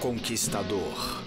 Conquistador.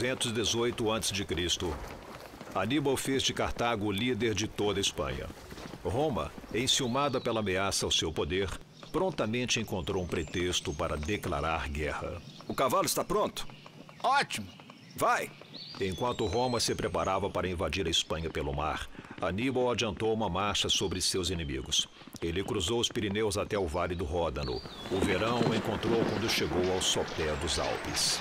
218 a.C., Aníbal fez de Cartago o líder de toda a Espanha. Roma, enciumada pela ameaça ao seu poder, prontamente encontrou um pretexto para declarar guerra. O cavalo está pronto? Ótimo. Vai! Enquanto Roma se preparava para invadir a Espanha pelo mar, Aníbal adiantou uma marcha sobre seus inimigos. Ele cruzou os Pirineus até o Vale do Ródano. O verão o encontrou quando chegou ao sopé dos Alpes.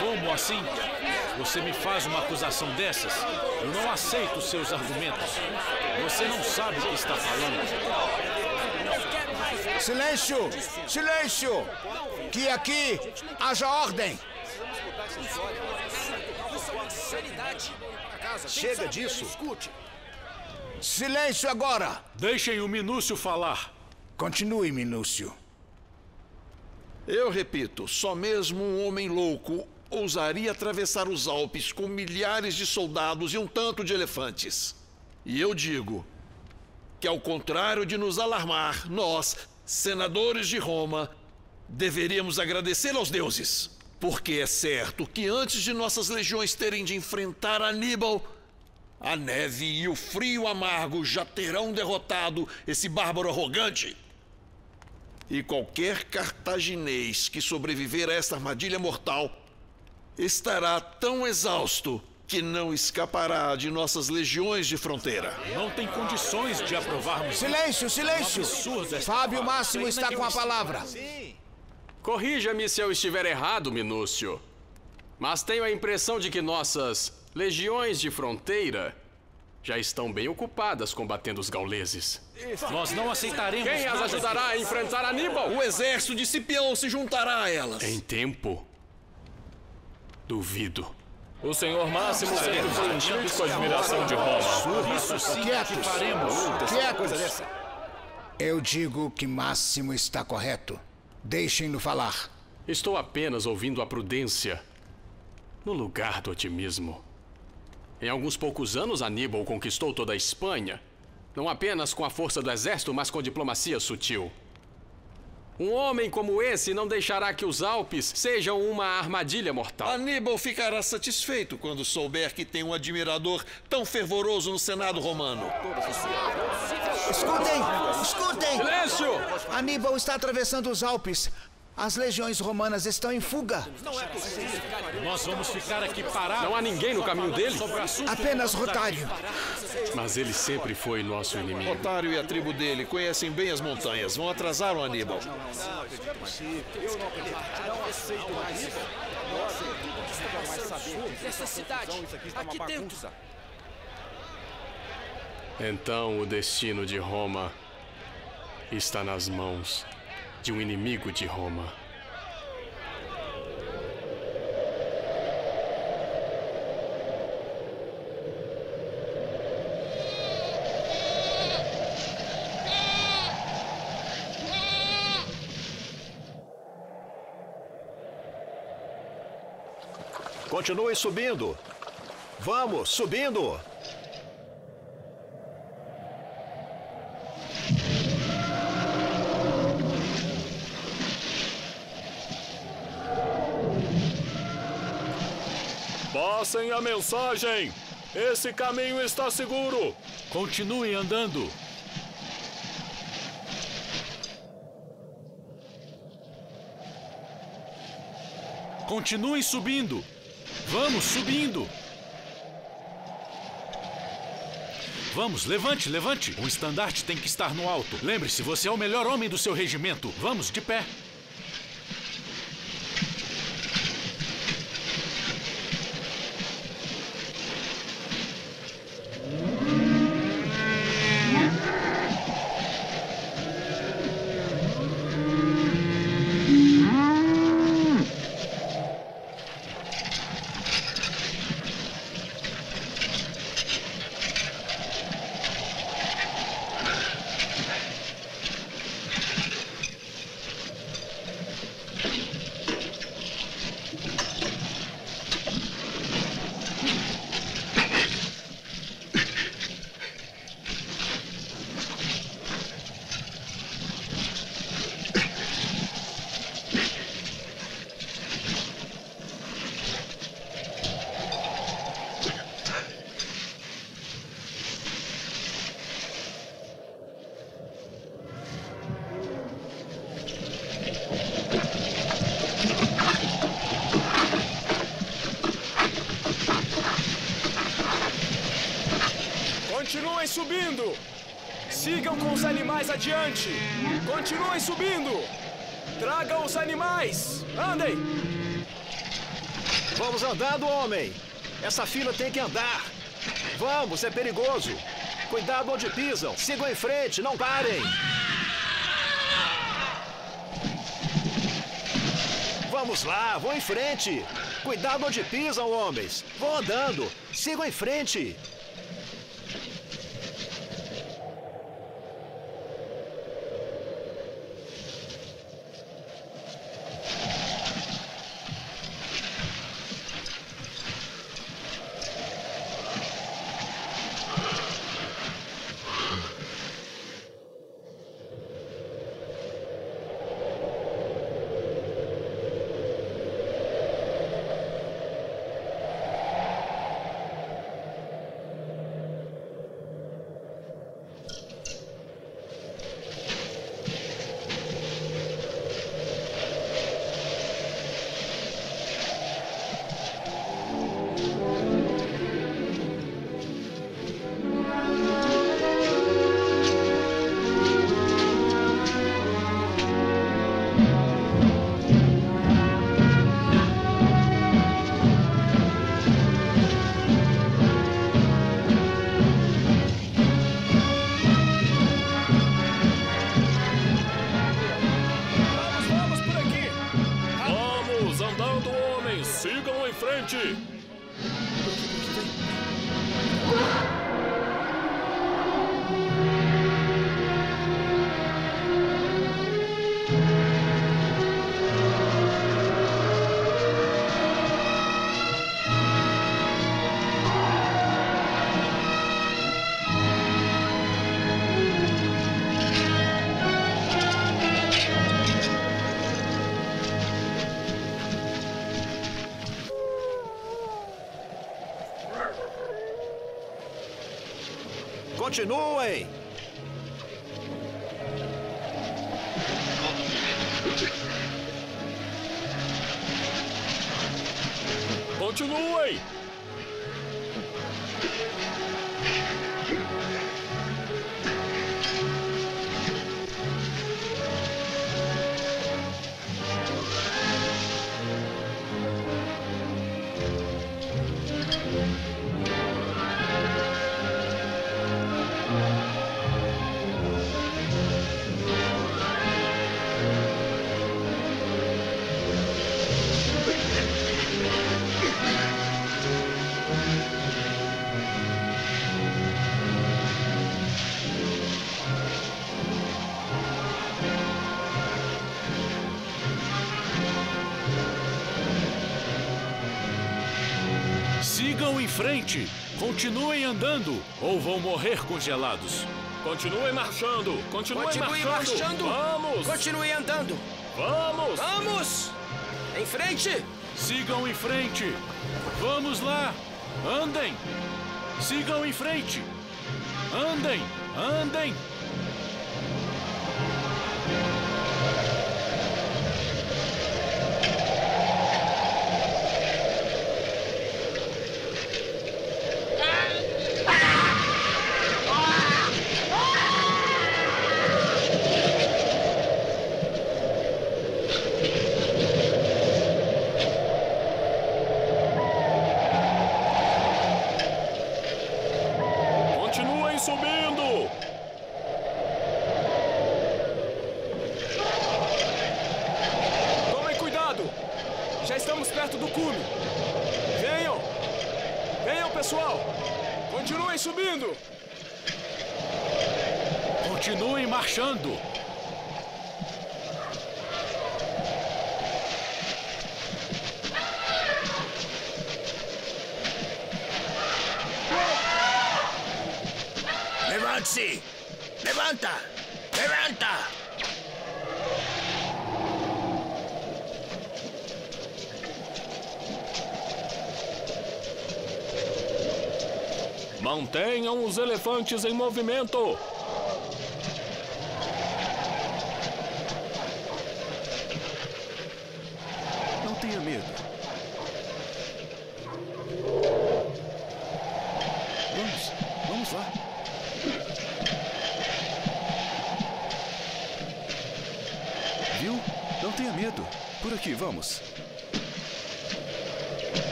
Como assim? Você me faz uma acusação dessas? Eu não aceito os seus argumentos. Você não sabe o que está falando. Silêncio! Silêncio! Que aqui haja ordem! Chega disso! Silêncio agora! Deixem o Minúcio falar. Continue, Minúcio. Eu repito, só mesmo um homem louco ousaria atravessar os Alpes com milhares de soldados e um tanto de elefantes. E eu digo que, ao contrário de nos alarmar, nós, senadores de Roma, deveríamos agradecer aos deuses. Porque é certo que antes de nossas legiões terem de enfrentar Aníbal, a neve e o frio amargo já terão derrotado esse bárbaro arrogante. E qualquer cartaginês que sobreviver a esta armadilha mortal estará tão exausto que não escapará de nossas legiões de fronteira. Não tem condições de aprovarmos. Silêncio, silêncio! Fábio. Máximo está com a palavra. Corrija-me se eu estiver errado, Minúcio. Mas tenho a impressão de que nossas legiões de fronteira já estão bem ocupadas combatendo os gauleses. Nós não aceitaremos. Quem as ajudará a enfrentar Aníbal? O exército de Cipião se juntará a elas. Em tempo? Duvido. O senhor Máximo sempre foi um crítico à admiração de Roma. Isso sim Quietos. que faremos. Quietos! Eu digo que Máximo está correto. Deixem-no falar. Estou apenas ouvindo a prudência no lugar do otimismo. Em alguns poucos anos, Aníbal conquistou toda a Espanha. Não apenas com a força do exército, mas com diplomacia sutil. Um homem como esse não deixará que os Alpes sejam uma armadilha mortal. Aníbal ficará satisfeito quando souber que tem um admirador tão fervoroso no Senado romano. Escutem! Escutem! Silêncio! Aníbal está atravessando os Alpes. As legiões romanas estão em fuga. Nós vamos ficar aqui parados. Não há ninguém no caminho dele? Apenas Rotário. Mas ele sempre foi nosso inimigo. Otário e a tribo dele conhecem bem as montanhas. Vão atrasar o Aníbal. Essa cidade, aqui dentro. Então o destino de Roma está nas mãos de um inimigo de Roma. Continue subindo. Vamos, subindo. Passem a mensagem! Esse caminho está seguro! Continuem andando. Continuem subindo. Vamos subindo. Vamos, levante, levante. O estandarte tem que estar no alto. Lembre-se, você é o melhor homem do seu regimento. Vamos, de pé. Continuem subindo! Sigam com os animais adiante! Continuem subindo! Tragam os animais! Andem! Vamos andando, homem. Essa fila tem que andar. Vamos, é perigoso. Cuidado onde pisam. Sigam em frente, não parem. Vamos lá, vão em frente. Cuidado onde pisam, homens. Vão andando. Sigam em frente. Continuem! Continuem! Frente. Continuem andando ou vão morrer congelados. Continuem marchando! Continuem Continue marchando! marchando. Vamos! Continue andando. Vamos! Vamos! Em frente! Sigam em frente. Vamos lá. Andem. Sigam em frente. Andem. Andem. Continuem subindo! Tomem cuidado! Já estamos perto do cume. Venham! Venham, pessoal! Continuem subindo! Continuem marchando. Levante-se! Levanta! Levanta! Mantenham os elefantes em movimento!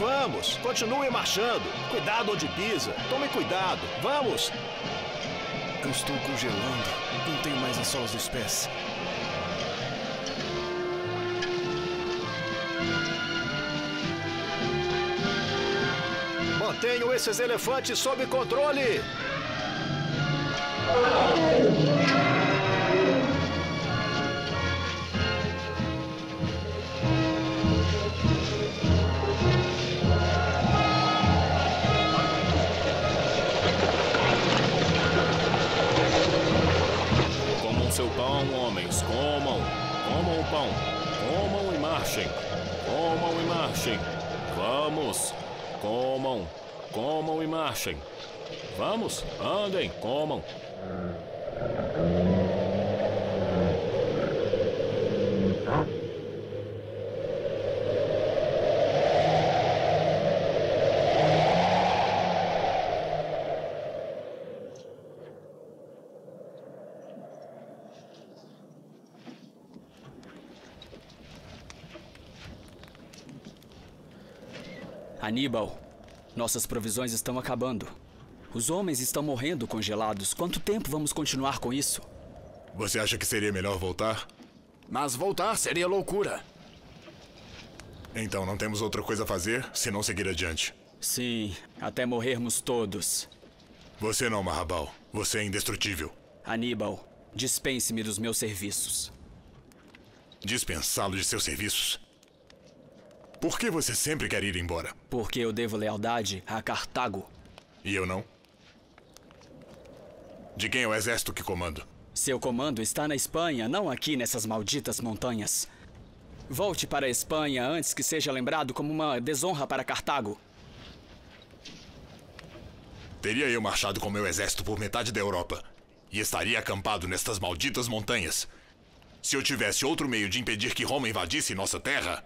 Vamos, continuem marchando. Cuidado onde pisa, tome cuidado. Vamos! Eu estou congelando. Não tenho mais as solas dos pés. Mantenham esses elefantes sob controle. Marchem! Vamos! Comam! Comam e marchem! Vamos! Andem! Comam! Aníbal, nossas provisões estão acabando. Os homens estão morrendo congelados. Quanto tempo vamos continuar com isso? Você acha que seria melhor voltar? Mas voltar seria loucura. Então não temos outra coisa a fazer senão seguir adiante. Sim, até morrermos todos. Você não, Marrabal. Você é indestrutível. Aníbal, dispense-me dos meus serviços. Dispensá-lo de seus serviços? Por que você sempre quer ir embora? Porque eu devo lealdade a Cartago. E eu não? De quem é o exército que comando? Seu comando está na Espanha, não aqui nessas malditas montanhas. Volte para a Espanha antes que seja lembrado como uma desonra para Cartago. Teria eu marchado com meu exército por metade da Europa e estaria acampado nestas malditas montanhas. Se eu tivesse outro meio de impedir que Roma invadisse nossa terra.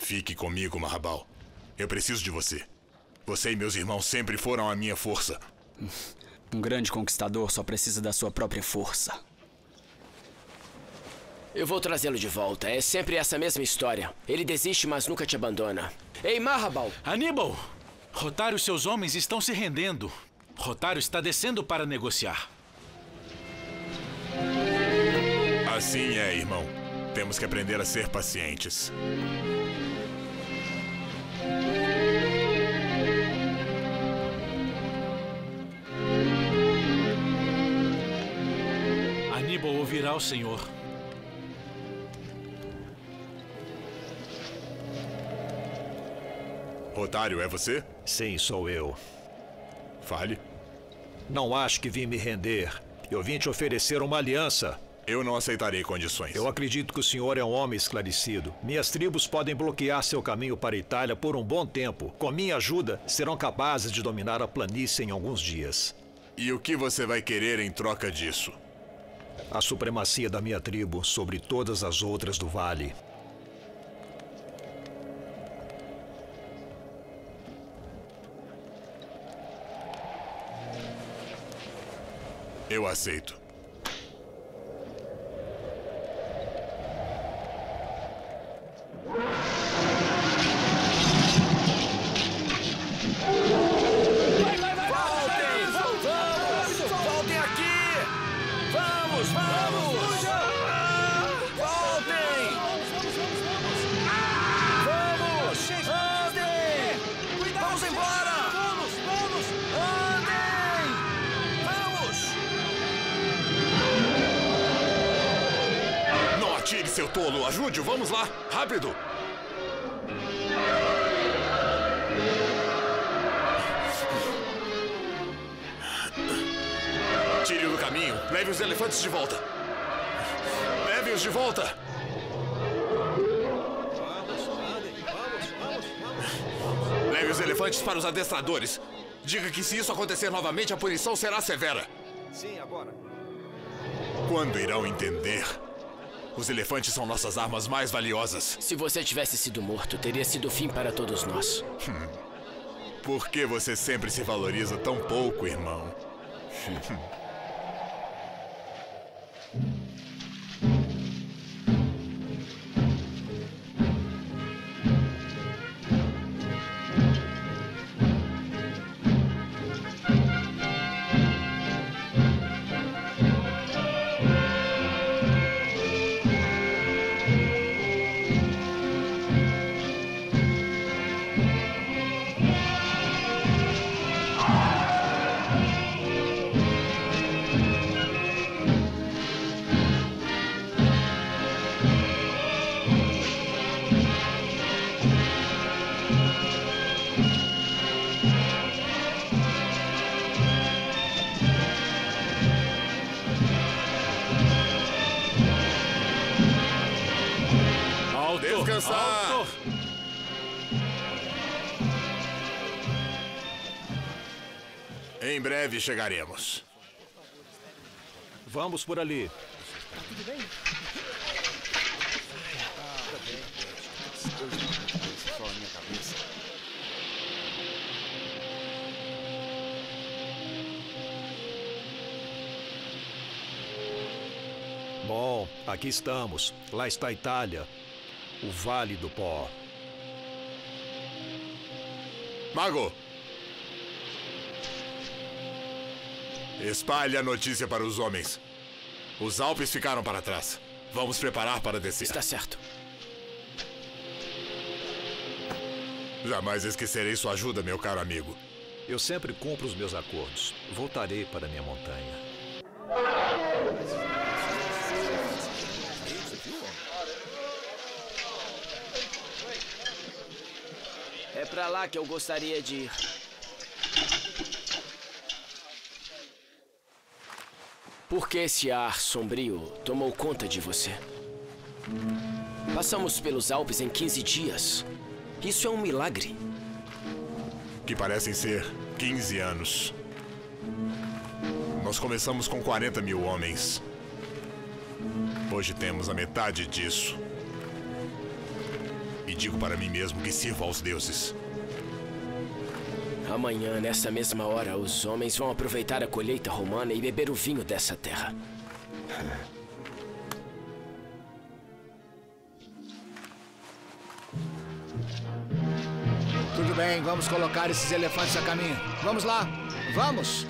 Fique comigo, Marrabal. Eu preciso de você. Você e meus irmãos sempre foram a minha força. Um grande conquistador só precisa da sua própria força. Eu vou trazê-lo de volta. É sempre essa mesma história. Ele desiste, mas nunca te abandona. Ei, Marrabal! Aníbal! Rotário e seus homens estão se rendendo. Rotário está descendo para negociar. Assim é, irmão. Temos que aprender a ser pacientes. Aníbal ouvirá o Senhor. Rotário, é você? Sim, sou eu. Fale. Não acho que vim me render. Eu vim te oferecer uma aliança. Eu não aceitarei condições. Eu acredito que o senhor é um homem esclarecido. Minhas tribos podem bloquear seu caminho para a Itália por um bom tempo. Com minha ajuda, serão capazes de dominar a planície em alguns dias. E o que você vai querer em troca disso? A supremacia da minha tribo sobre todas as outras do vale. Eu aceito. Tolo! Ajude-o! Vamos lá! Rápido! Tire-o do caminho! Leve os elefantes de volta! Leve-os de volta! Leve os elefantes para os adestradores. Diga que se isso acontecer novamente, a punição será severa. Sim, agora. Quando irão entender? Os elefantes são nossas armas mais valiosas. Se você tivesse sido morto, teria sido fim para todos nós. Por que você sempre se valoriza tão pouco, irmão? Alto! Descansar! Alto! Em breve chegaremos. Vamos por ali. Bom, aqui estamos. Lá está a Itália. O Vale do Pó. Mago! Espalhe a notícia para os homens. Os Alpes ficaram para trás. Vamos preparar para descer. Está certo. Jamais esquecerei sua ajuda, meu caro amigo. Eu sempre cumpro os meus acordos. Voltarei para minha montanha. É pra lá que eu gostaria de ir. Por que esse ar sombrio tomou conta de você? Passamos pelos Alpes em 15 dias. Isso é um milagre. Que parecem ser 15 anos. Nós começamos com 40 mil homens. Hoje temos a metade disso. E digo para mim mesmo que sirvo aos deuses. Amanhã, nessa mesma hora, os homens vão aproveitar a colheita romana e beber o vinho dessa terra. Tudo bem, vamos colocar esses elefantes a caminho. Vamos lá, vamos!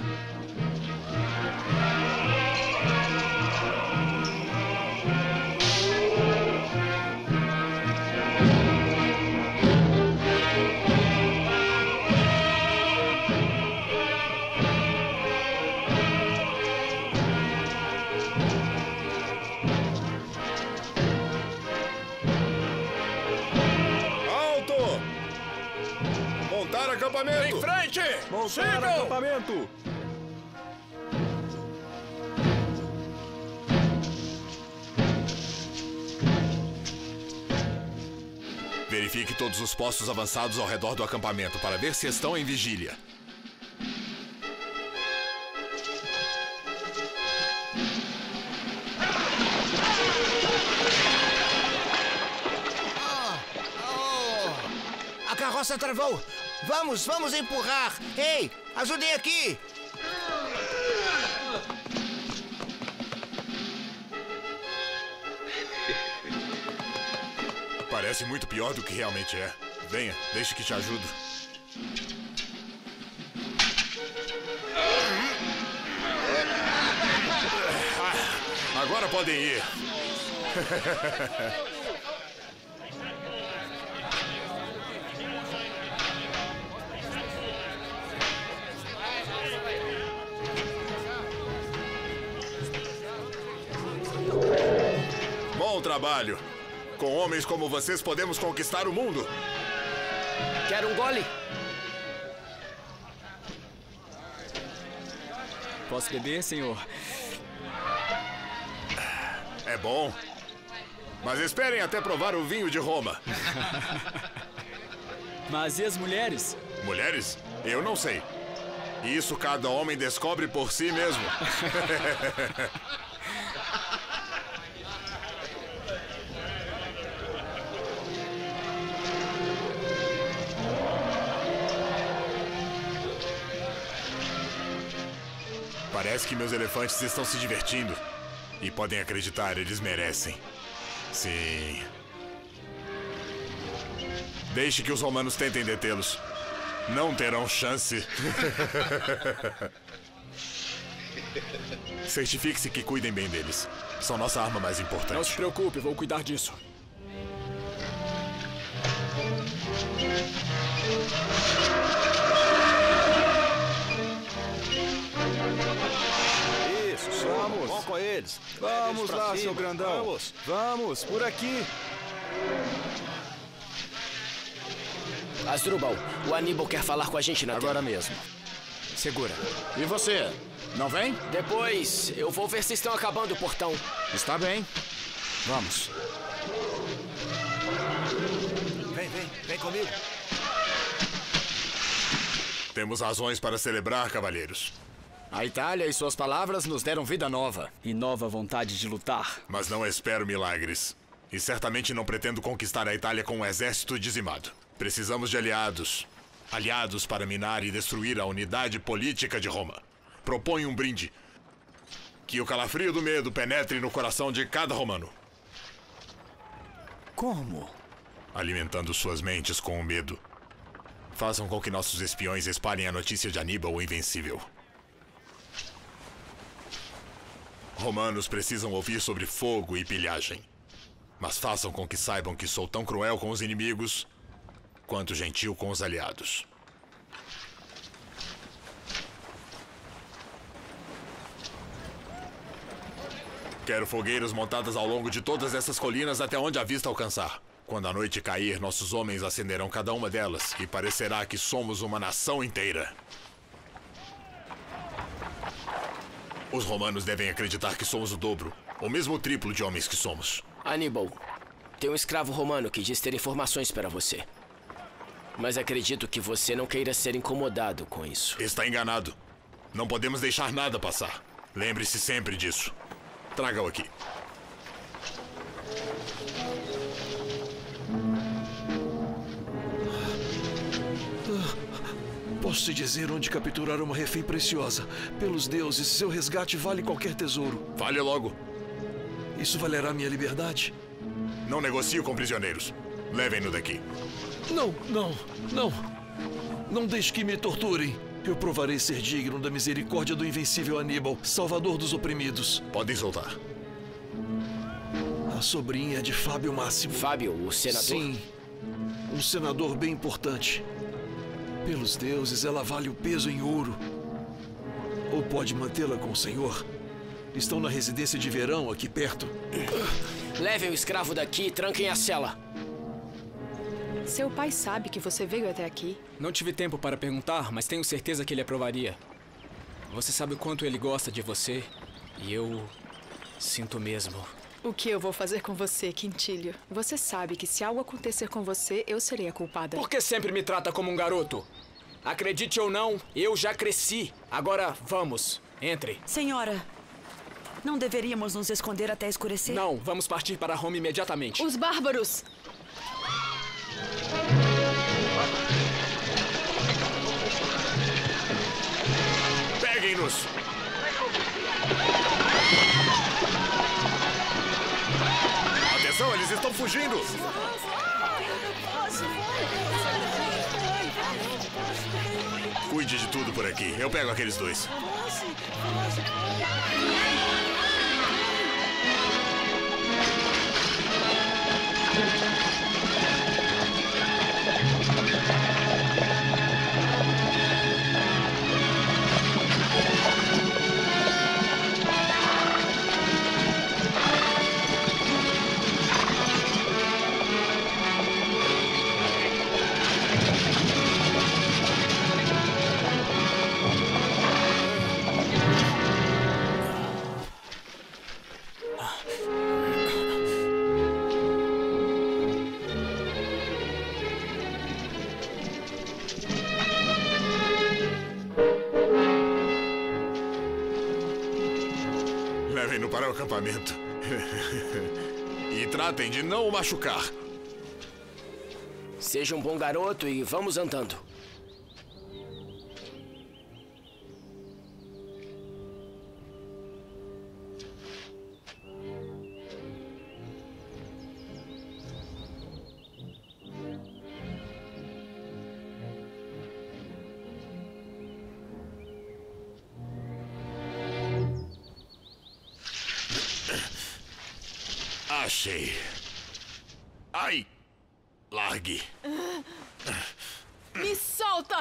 Acampamento! Em frente! Montar Sigam! acampamento! Verifique todos os postos avançados ao redor do acampamento para ver se estão em vigília. A carroça travou! Vamos, vamos empurrar! Ei, ajudem aqui! Parece muito pior do que realmente é. Venha, deixe que te ajudo. Ah, Agora podem ir. trabalho. Com homens como vocês podemos conquistar o mundo. Quer um gole? Posso beber, senhor? É bom. Mas esperem até provar o vinho de Roma. Mas e as mulheres? Mulheres? Eu não sei. Isso cada homem descobre por si mesmo. Parece que meus elefantes estão se divertindo. E podem acreditar, eles merecem. Sim. Deixe que os romanos tentem detê-los. Não terão chance. Certifique-se que cuidem bem deles. São nossa arma mais importante. Não se preocupe, vou cuidar disso. Eles. Vamos eles lá, cima. seu grandão. Vamos. Vamos, por aqui. Asdrubal, o Aníbal quer falar com a gente na Agora mesmo. Segura. E você? Não vem? Depois, eu vou ver se estão acabando o portão. Está bem. Vamos. Vem, vem, vem comigo. Temos razões para celebrar, cavalheiros. A Itália e suas palavras nos deram vida nova. E nova vontade de lutar. Mas não espero milagres. E certamente não pretendo conquistar a Itália com um exército dizimado. Precisamos de aliados. Aliados para minar e destruir a unidade política de Roma. Proponho um brinde. Que o calafrio do medo penetre no coração de cada romano. Como? Alimentando suas mentes com o medo. Façam com que nossos espiões espalhem a notícia de Aníbal o Invencível. Romanos precisam ouvir sobre fogo e pilhagem. Mas façam com que saibam que sou tão cruel com os inimigos quanto gentil com os aliados. Quero fogueiras montadas ao longo de todas essas colinas até onde a vista alcançar. Quando a noite cair, nossos homens acenderão cada uma delas e parecerá que somos uma nação inteira. Os romanos devem acreditar que somos o dobro, ou mesmo o triplo de homens que somos. Aníbal, tem um escravo romano que diz ter informações para você. Mas acredito que você não queira ser incomodado com isso. Está enganado. Não podemos deixar nada passar. Lembre-se sempre disso. Traga-o aqui. Posso te dizer onde capturar uma refém preciosa. Pelos deuses, seu resgate vale qualquer tesouro. Fale logo. Isso valerá minha liberdade? Não negocio com prisioneiros. Levem-no daqui. Não, não, não. Não deixe que me torturem. Eu provarei ser digno da misericórdia do invencível Aníbal, salvador dos oprimidos. Podem soltar. A sobrinha de Fábio Máximo. Fábio, o senador? Sim. Um senador bem importante. Pelos deuses, ela vale o peso em ouro. Ou pode mantê-la com o senhor. Estão na residência de verão aqui perto. Levem o escravo daqui e tranquem a cela. Seu pai sabe que você veio até aqui. Não tive tempo para perguntar, mas tenho certeza que ele aprovaria. Você sabe o quanto ele gosta de você. E eu sinto mesmo. O que eu vou fazer com você, Quintilho? Você sabe que se algo acontecer com você, eu serei a culpada. Por que sempre me trata como um garoto? Acredite ou não, eu já cresci. Agora vamos, entre. Senhora, não deveríamos nos esconder até escurecer? Não, vamos partir para Roma imediatamente. Os bárbaros! Peguem-nos! Atenção, eles estão fugindo! Cuide de tudo por aqui. Eu pego aqueles dois. O machucar. Seja um bom garoto e vamos andando. Achei. Ai! Largue. Me solta!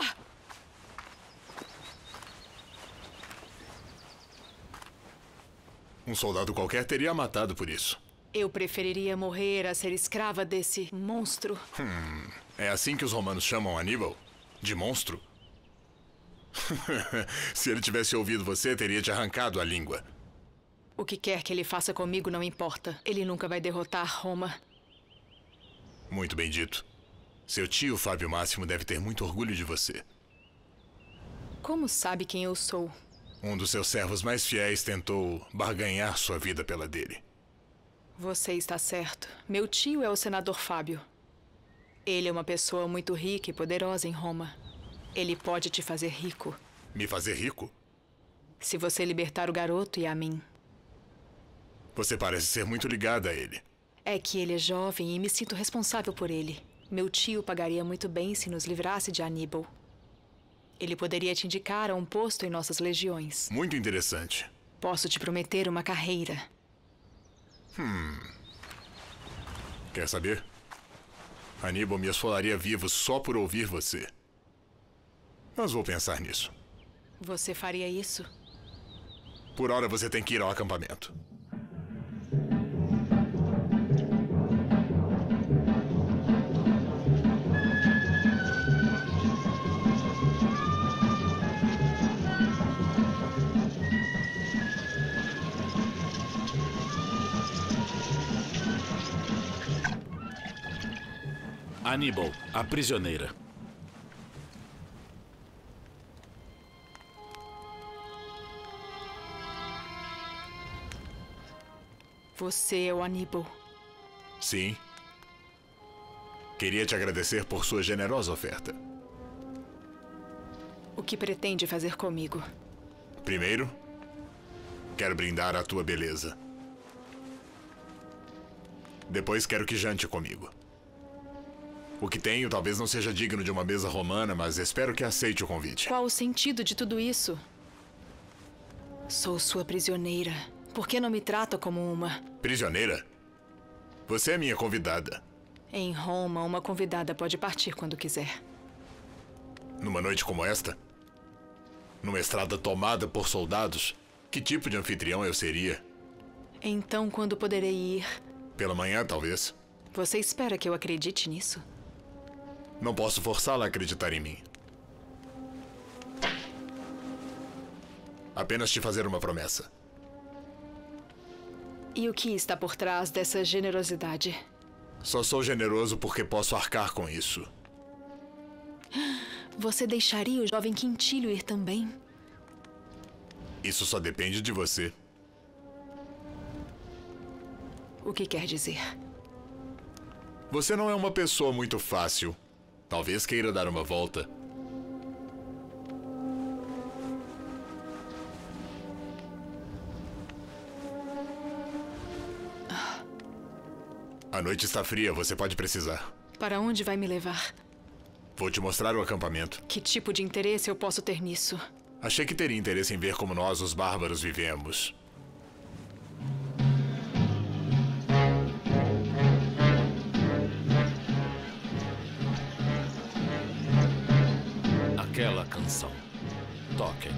Um soldado qualquer teria matado por isso. Eu preferiria morrer a ser escrava desse monstro. Hum, é assim que os romanos chamam Aníbal? De monstro? Se ele tivesse ouvido você, teria te arrancado a língua. O que quer que ele faça comigo não importa. Ele nunca vai derrotar Roma. Muito bem dito. Seu tio Fábio Máximo deve ter muito orgulho de você. Como sabe quem eu sou? Um dos seus servos mais fiéis tentou barganhar sua vida pela dele. Você está certo. Meu tio é o senador Fábio. Ele é uma pessoa muito rica e poderosa em Roma. Ele pode te fazer rico. Me fazer rico? Se você libertar o garoto e a mim. Você parece ser muito ligada a ele. É que ele é jovem e me sinto responsável por ele. Meu tio pagaria muito bem se nos livrasse de Aníbal. Ele poderia te indicar a um posto em nossas legiões. Muito interessante. Posso te prometer uma carreira. Hum. Quer saber? Aníbal me esfolaria vivo só por ouvir você. Mas vou pensar nisso. Você faria isso? Por hora você tem que ir ao acampamento. Aníbal, a prisioneira. Você é o Aníbal. Sim. Queria te agradecer por sua generosa oferta. O que pretende fazer comigo? Primeiro, quero brindar a tua beleza. Depois quero que jante comigo. O que tenho talvez não seja digno de uma mesa romana, mas espero que aceite o convite. Qual o sentido de tudo isso? Sou sua prisioneira. Por que não me trata como uma? Prisioneira? Você é minha convidada. Em Roma, uma convidada pode partir quando quiser. Numa noite como esta? Numa estrada tomada por soldados? Que tipo de anfitrião eu seria? Então, quando poderei ir? Pela manhã, talvez. Você espera que eu acredite nisso? Não posso forçá-la a acreditar em mim. Apenas te fazer uma promessa. E o que está por trás dessa generosidade? Só sou generoso porque posso arcar com isso. Você deixaria o jovem Quintilho ir também? Isso só depende de você. O que quer dizer? Você não é uma pessoa muito fácil. Talvez queira dar uma volta. A noite está fria, você pode precisar. Para onde vai me levar? Vou te mostrar o acampamento. Que tipo de interesse eu posso ter nisso? Achei que teria interesse em ver como nós, os bárbaros, vivemos. Canção. Toquem.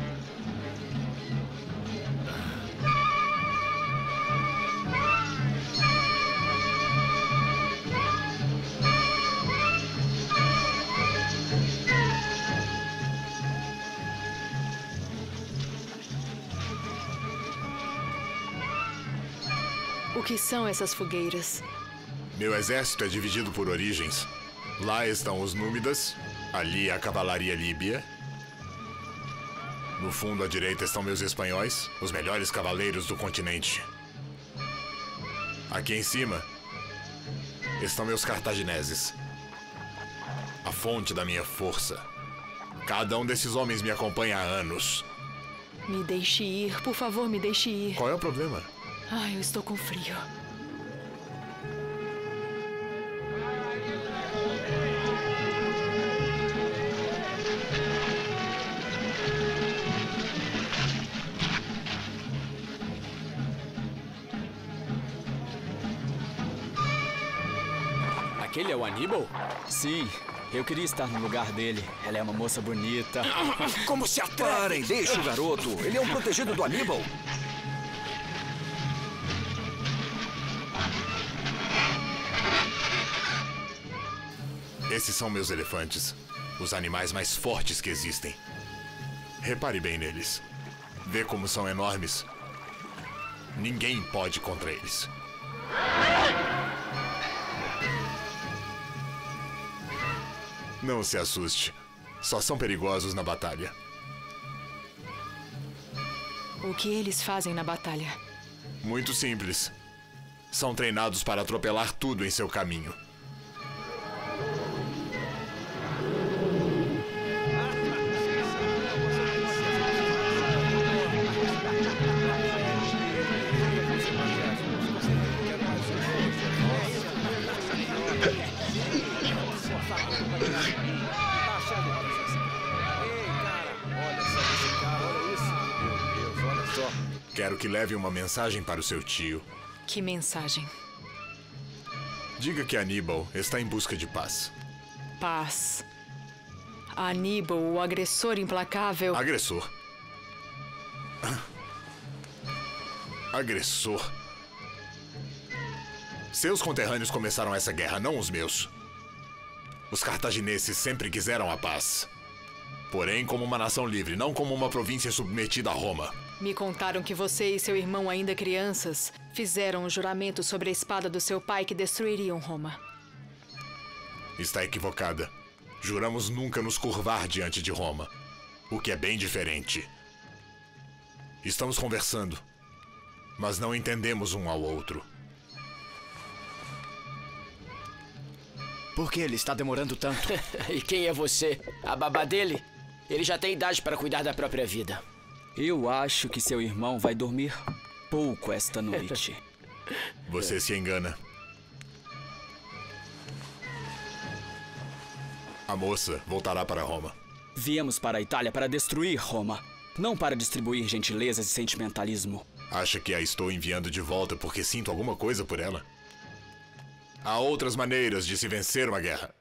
O que são essas fogueiras? Meu exército é dividido por origens. Lá estão os Númidas, ali a cavalaria líbia. No fundo à direita estão meus espanhóis, os melhores cavaleiros do continente. Aqui em cima estão meus cartagineses. A fonte da minha força. Cada um desses homens me acompanha há anos. Me deixe ir, por favor, me deixe ir. Qual é o problema? Ai, eu estou com frio. O Aníbal? Sim, eu queria estar no lugar dele. Ela é uma moça bonita. Como se atrevem? Parem, deixe o garoto. Ele é um protegido do Aníbal. Esses são meus elefantes. Os animais mais fortes que existem. Repare bem neles. Vê como são enormes. Ninguém pode contra eles. Não se assuste. Só são perigosos na batalha. O que eles fazem na batalha? Muito simples. São treinados para atropelar tudo em seu caminho. Quero que leve uma mensagem para o seu tio. Que mensagem? Diga que Aníbal está em busca de paz. Paz. Aníbal, o agressor implacável. Agressor. Agressor. Seus conterrâneos começaram essa guerra, não os meus. Os cartagineses sempre quiseram a paz. Porém, como uma nação livre, não como uma província submetida a Roma. Me contaram que você e seu irmão, ainda crianças, fizeram um juramento sobre a espada do seu pai que destruiriam Roma. Está equivocada. Juramos nunca nos curvar diante de Roma. O que é bem diferente. Estamos conversando, mas não entendemos um ao outro. Por que ele está demorando tanto? e quem é você? A babá dele? Ele já tem idade para cuidar da própria vida. Eu acho que seu irmão vai dormir pouco esta noite. Você se engana. A moça voltará para Roma. Viemos para a Itália para destruir Roma, não para distribuir gentilezas e sentimentalismo. Acha que a estou enviando de volta porque sinto alguma coisa por ela? Há outras maneiras de se vencer uma guerra.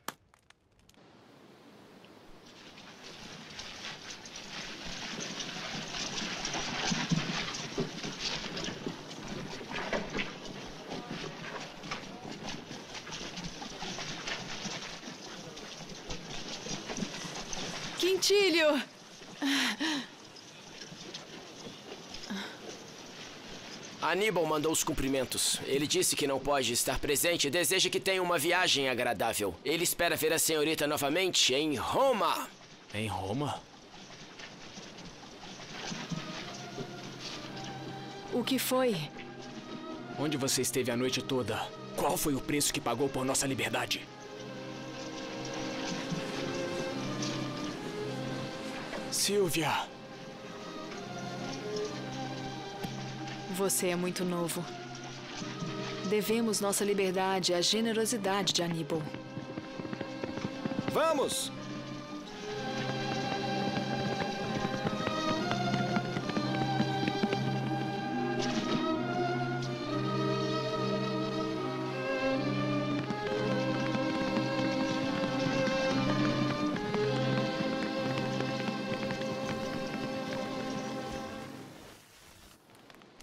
Quintilho! Aníbal mandou os cumprimentos. Ele disse que não pode estar presente e deseja que tenha uma viagem agradável. Ele espera ver a senhorita novamente em Roma. Em Roma? O que foi? Onde você esteve a noite toda? Qual foi o preço que pagou por nossa liberdade? Silvia! Você é muito novo. Devemos nossa liberdade à generosidade de Aníbal. Vamos!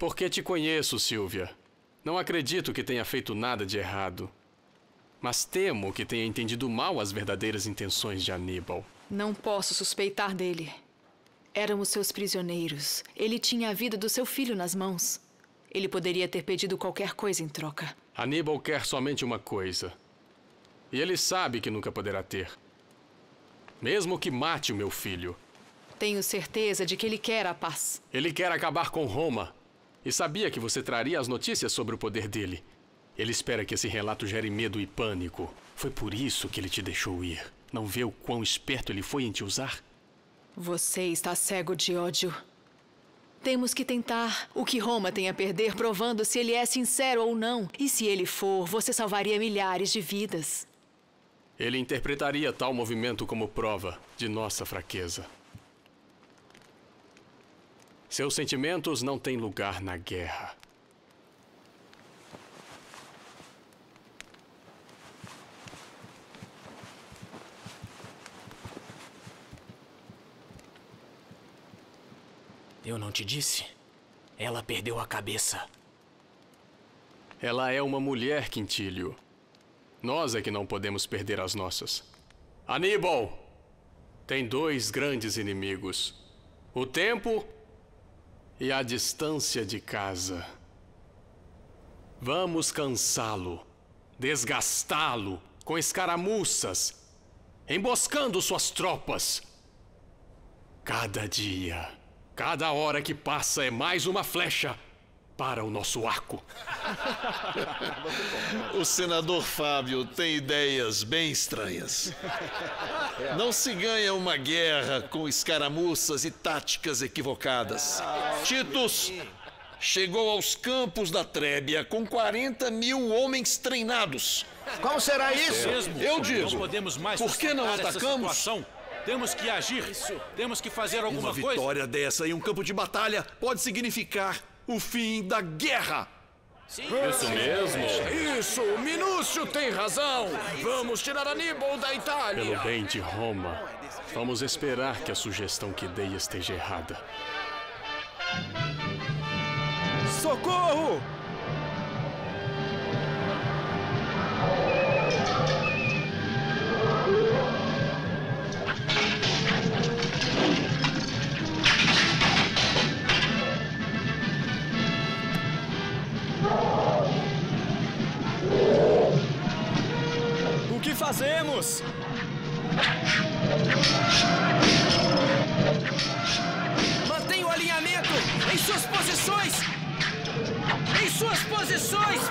Porque te conheço, Silvia. Não acredito que tenha feito nada de errado. Mas temo que tenha entendido mal as verdadeiras intenções de Aníbal. Não posso suspeitar dele. Éramos seus prisioneiros. Ele tinha a vida do seu filho nas mãos. Ele poderia ter pedido qualquer coisa em troca. Aníbal quer somente uma coisa. E ele sabe que nunca poderá ter. Mesmo que mate o meu filho. Tenho certeza de que ele quer a paz. Ele quer acabar com Roma. E sabia que você traria as notícias sobre o poder dele. Ele espera que esse relato gere medo e pânico. Foi por isso que ele te deixou ir. Não vê o quão esperto ele foi em te usar? Você está cego de ódio. Temos que tentar o que Roma tem a perder, provando se ele é sincero ou não. E se ele for, você salvaria milhares de vidas. Ele interpretaria tal movimento como prova de nossa fraqueza. Seus sentimentos não têm lugar na guerra. Eu não te disse? Ela perdeu a cabeça. Ela é uma mulher, Quintilho. Nós é que não podemos perder as nossas. Aníbal! Tem dois grandes inimigos: o tempo e a distância de casa. Vamos cansá-lo, desgastá-lo com escaramuças, emboscando suas tropas. Cada dia, cada hora que passa é mais uma flecha para o nosso arco. o senador Fábio tem ideias bem estranhas. Não se ganha uma guerra com escaramuças e táticas equivocadas. Titus chegou aos campos da Trébia com 40 mil homens treinados. Como será isso? Eu digo. Não podemos mais por que não atacamos? situação. Temos que agir. Temos que fazer alguma Uma coisa. vitória dessa em um campo de batalha pode significar o fim da guerra. Isso mesmo. Isso, Minúcio tem razão. Vamos tirar Aníbal da Itália. Pelo bem de Roma, vamos esperar que a sugestão que dei esteja errada. Socorro! Fazemos? Mantenha o alinhamento em suas posições! Em suas posições!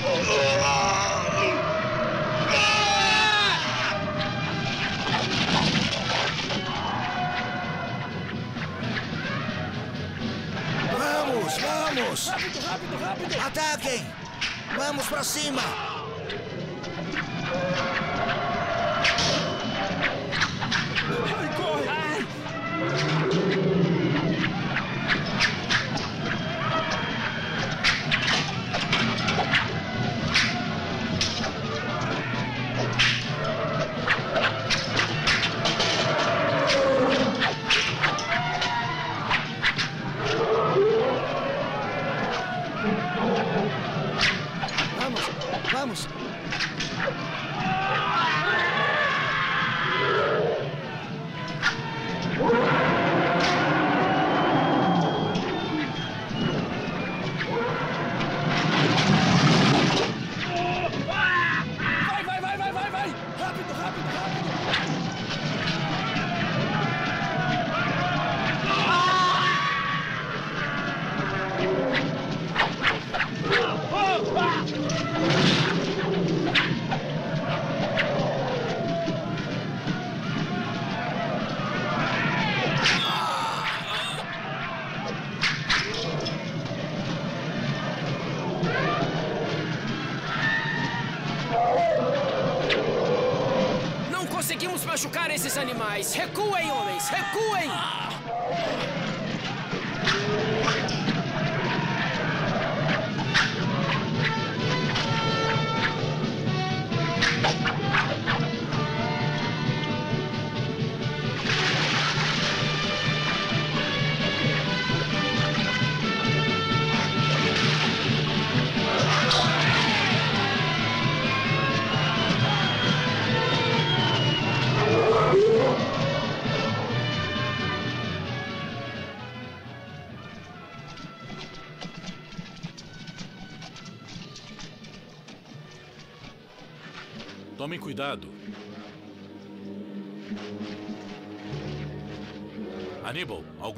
Vamos, vamos! Rápido, rápido, rápido! Ataquem! Vamos pra cima!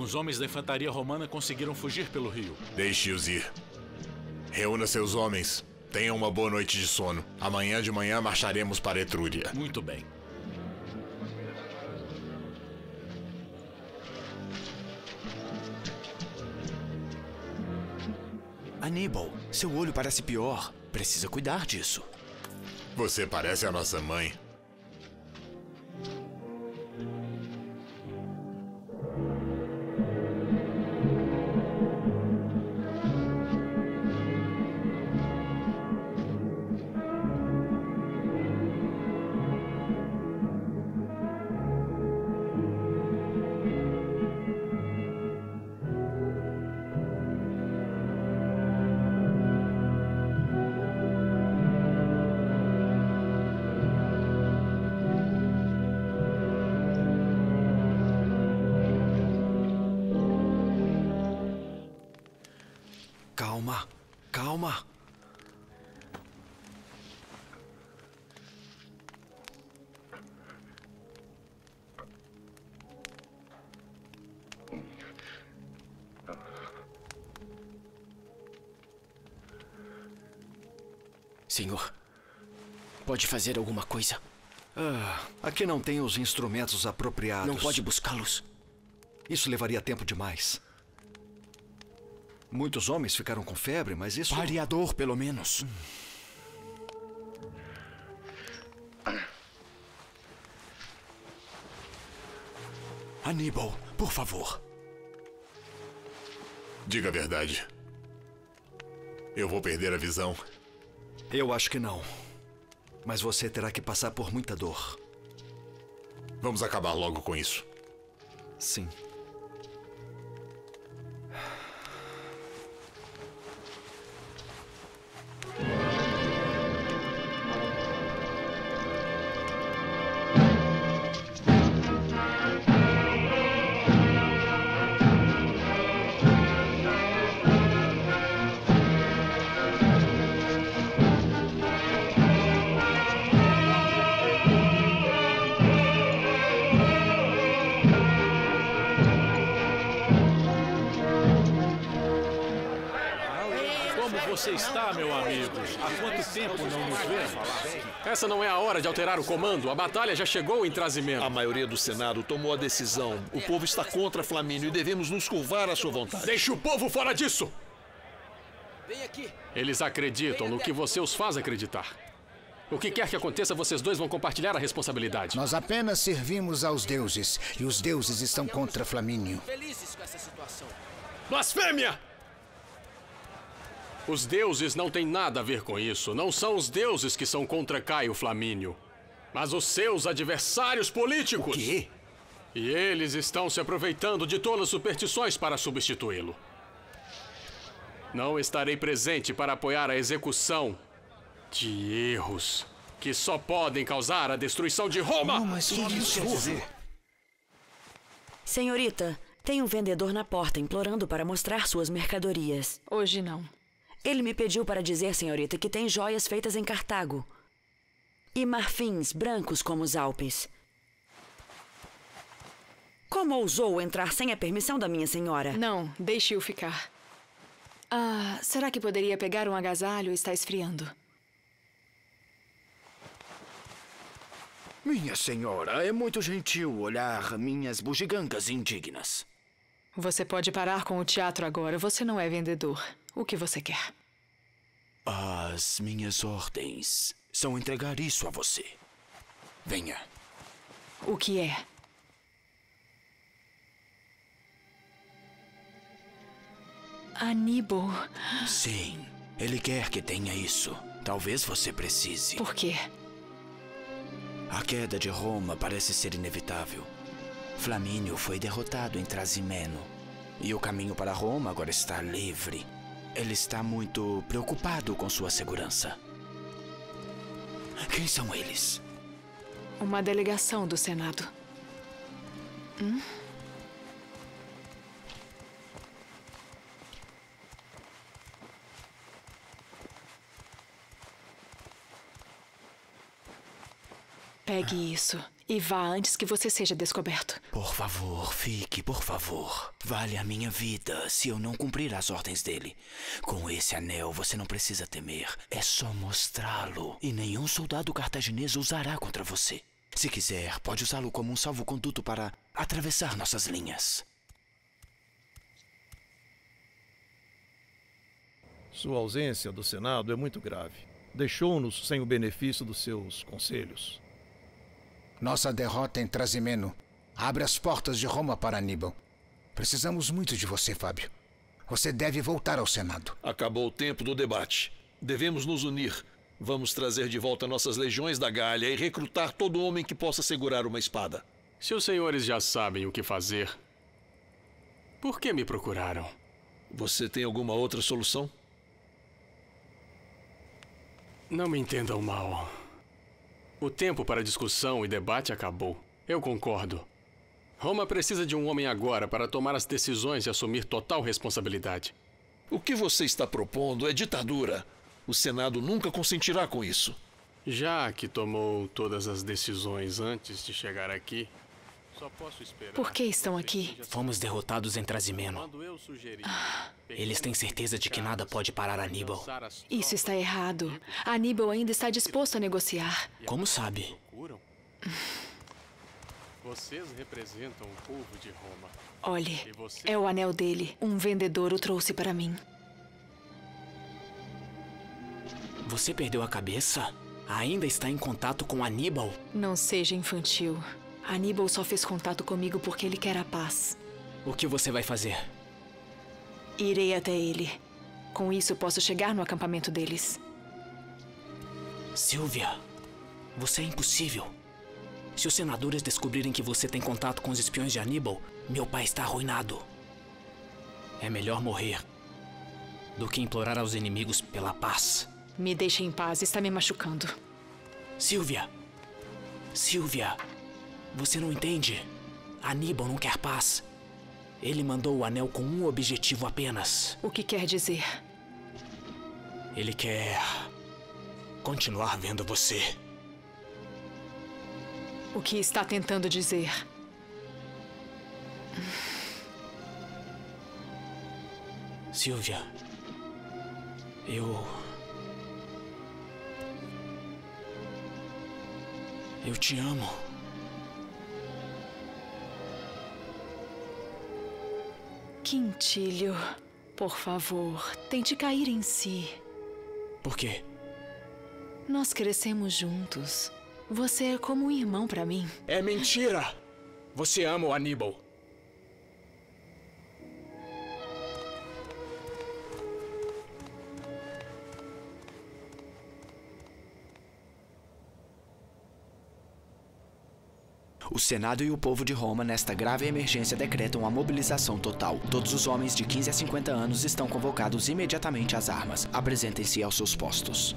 Alguns homens da infantaria romana conseguiram fugir pelo rio. Deixe-os ir. Reúna seus homens. Tenham uma boa noite de sono. Amanhã de manhã marcharemos para Etrúria. Muito bem. Aníbal, seu olho parece pior. Precisa cuidar disso. Você parece a nossa mãe. Pode fazer alguma coisa? Ah, aqui não tem os instrumentos apropriados. Não pode buscá-los? Isso levaria tempo demais. Muitos homens ficaram com febre, mas isso. Pare a dor, pelo menos. Aníbal, por favor. Diga a verdade. Eu vou perder a visão. Eu acho que não. Mas você terá que passar por muita dor. Vamos acabar logo com isso. Sim. Essa não é a hora de alterar o comando. A batalha já chegou em Trazimento. A maioria do Senado tomou a decisão. O povo está contra Flamínio e devemos nos curvar à sua vontade. Deixe o povo fora disso! Vem aqui. Eles acreditam no que você os faz acreditar. O que quer que aconteça, vocês dois vão compartilhar a responsabilidade. Nós apenas servimos aos deuses e os deuses estão contra Flamínio. Felizes com essa situação. Blasfêmia! Os deuses não têm nada a ver com isso. Não são os deuses que são contra Caio Flamínio, mas os seus adversários políticos. O quê? E eles estão se aproveitando de tolas superstições para substituí-lo. Não estarei presente para apoiar a execução de erros que só podem causar a destruição de Roma. mas o que isso quer dizer? Senhorita, tem um vendedor na porta implorando para mostrar suas mercadorias. Hoje não. Ele me pediu para dizer, senhorita, que tem joias feitas em Cartago. E marfins brancos como os Alpes. Como ousou entrar sem a permissão da minha senhora? Não, deixe-o ficar. Ah, será que poderia pegar um agasalho? Está esfriando. Minha senhora, é muito gentil olhar minhas bugigangas indignas. Você pode parar com o teatro agora. Você não é vendedor. O que você quer? As minhas ordens são entregar isso a você. Venha. O que é? Aníbal. Sim, ele quer que tenha isso. Talvez você precise. Por quê? A queda de Roma parece ser inevitável. Flamínio foi derrotado em Trasimeno. E o caminho para Roma agora está livre. Ele está muito preocupado com sua segurança. Quem são eles? Uma delegação do Senado. Hum? Pegue isso e vá antes que você seja descoberto. Por favor, fique, por favor. Vale a minha vida se eu não cumprir as ordens dele. Com esse anel você não precisa temer. É só mostrá-lo. E nenhum soldado cartaginês usará contra você. Se quiser, pode usá-lo como um salvo-conduto para atravessar nossas linhas. Sua ausência do Senado é muito grave. Deixou-nos sem o benefício dos seus conselhos. Nossa derrota em Trasimeno abre as portas de Roma para Aníbal. Precisamos muito de você, Fábio. Você deve voltar ao Senado. Acabou o tempo do debate. Devemos nos unir. Vamos trazer de volta nossas legiões da Gália e recrutar todo homem que possa segurar uma espada. Se os senhores já sabem o que fazer, por que me procuraram? Você tem alguma outra solução? Não me entendam mal. O tempo para discussão e debate acabou. Eu concordo. Roma precisa de um homem agora para tomar as decisões e assumir total responsabilidade. O que você está propondo é ditadura. O Senado nunca consentirá com isso. Já que tomou todas as decisões antes de chegar aqui. Por que estão aqui? Fomos derrotados em Trasimeno. Eles têm certeza de que nada pode parar Aníbal. Isso está errado. Aníbal ainda está disposto a negociar. Como sabe? Vocês representam o povo de Roma. Olhe, é o anel dele. Um vendedor o trouxe para mim. Você perdeu a cabeça? Ainda está em contato com Aníbal? Não seja infantil. Aníbal só fez contato comigo porque ele quer a paz. O que você vai fazer? Irei até ele. Com isso, posso chegar no acampamento deles. Silvia, você é impossível. Se os senadores descobrirem que você tem contato com os espiões de Aníbal, meu pai está arruinado. É melhor morrer do que implorar aos inimigos pela paz. Me deixe em paz, está me machucando. Silvia! Silvia! Você não entende? Aníbal não quer paz. Ele mandou o anel com um objetivo apenas. O que quer dizer? Ele quer. continuar vendo você. O que está tentando dizer? Silvia. Eu. Eu te amo. Quintilho, por favor, tente cair em si. Por quê? Nós crescemos juntos. Você é como um irmão para mim. É mentira! Você ama o Aníbal. O Senado e o povo de Roma, nesta grave emergência, decretam a mobilização total. Todos os homens de 15 a 50 anos estão convocados imediatamente às armas. Apresentem-se aos seus postos.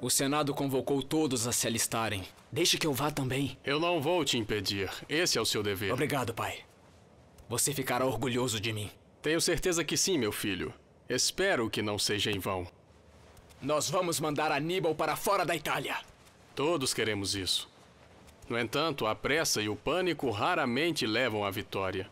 O Senado convocou todos a se alistarem. Deixe que eu vá também. Eu não vou te impedir. Esse é o seu dever. Obrigado, pai. Você ficará orgulhoso de mim. Tenho certeza que sim, meu filho. Espero que não seja em vão. Nós vamos mandar Aníbal para fora da Itália. Todos queremos isso. No entanto, a pressa e o pânico raramente levam à vitória.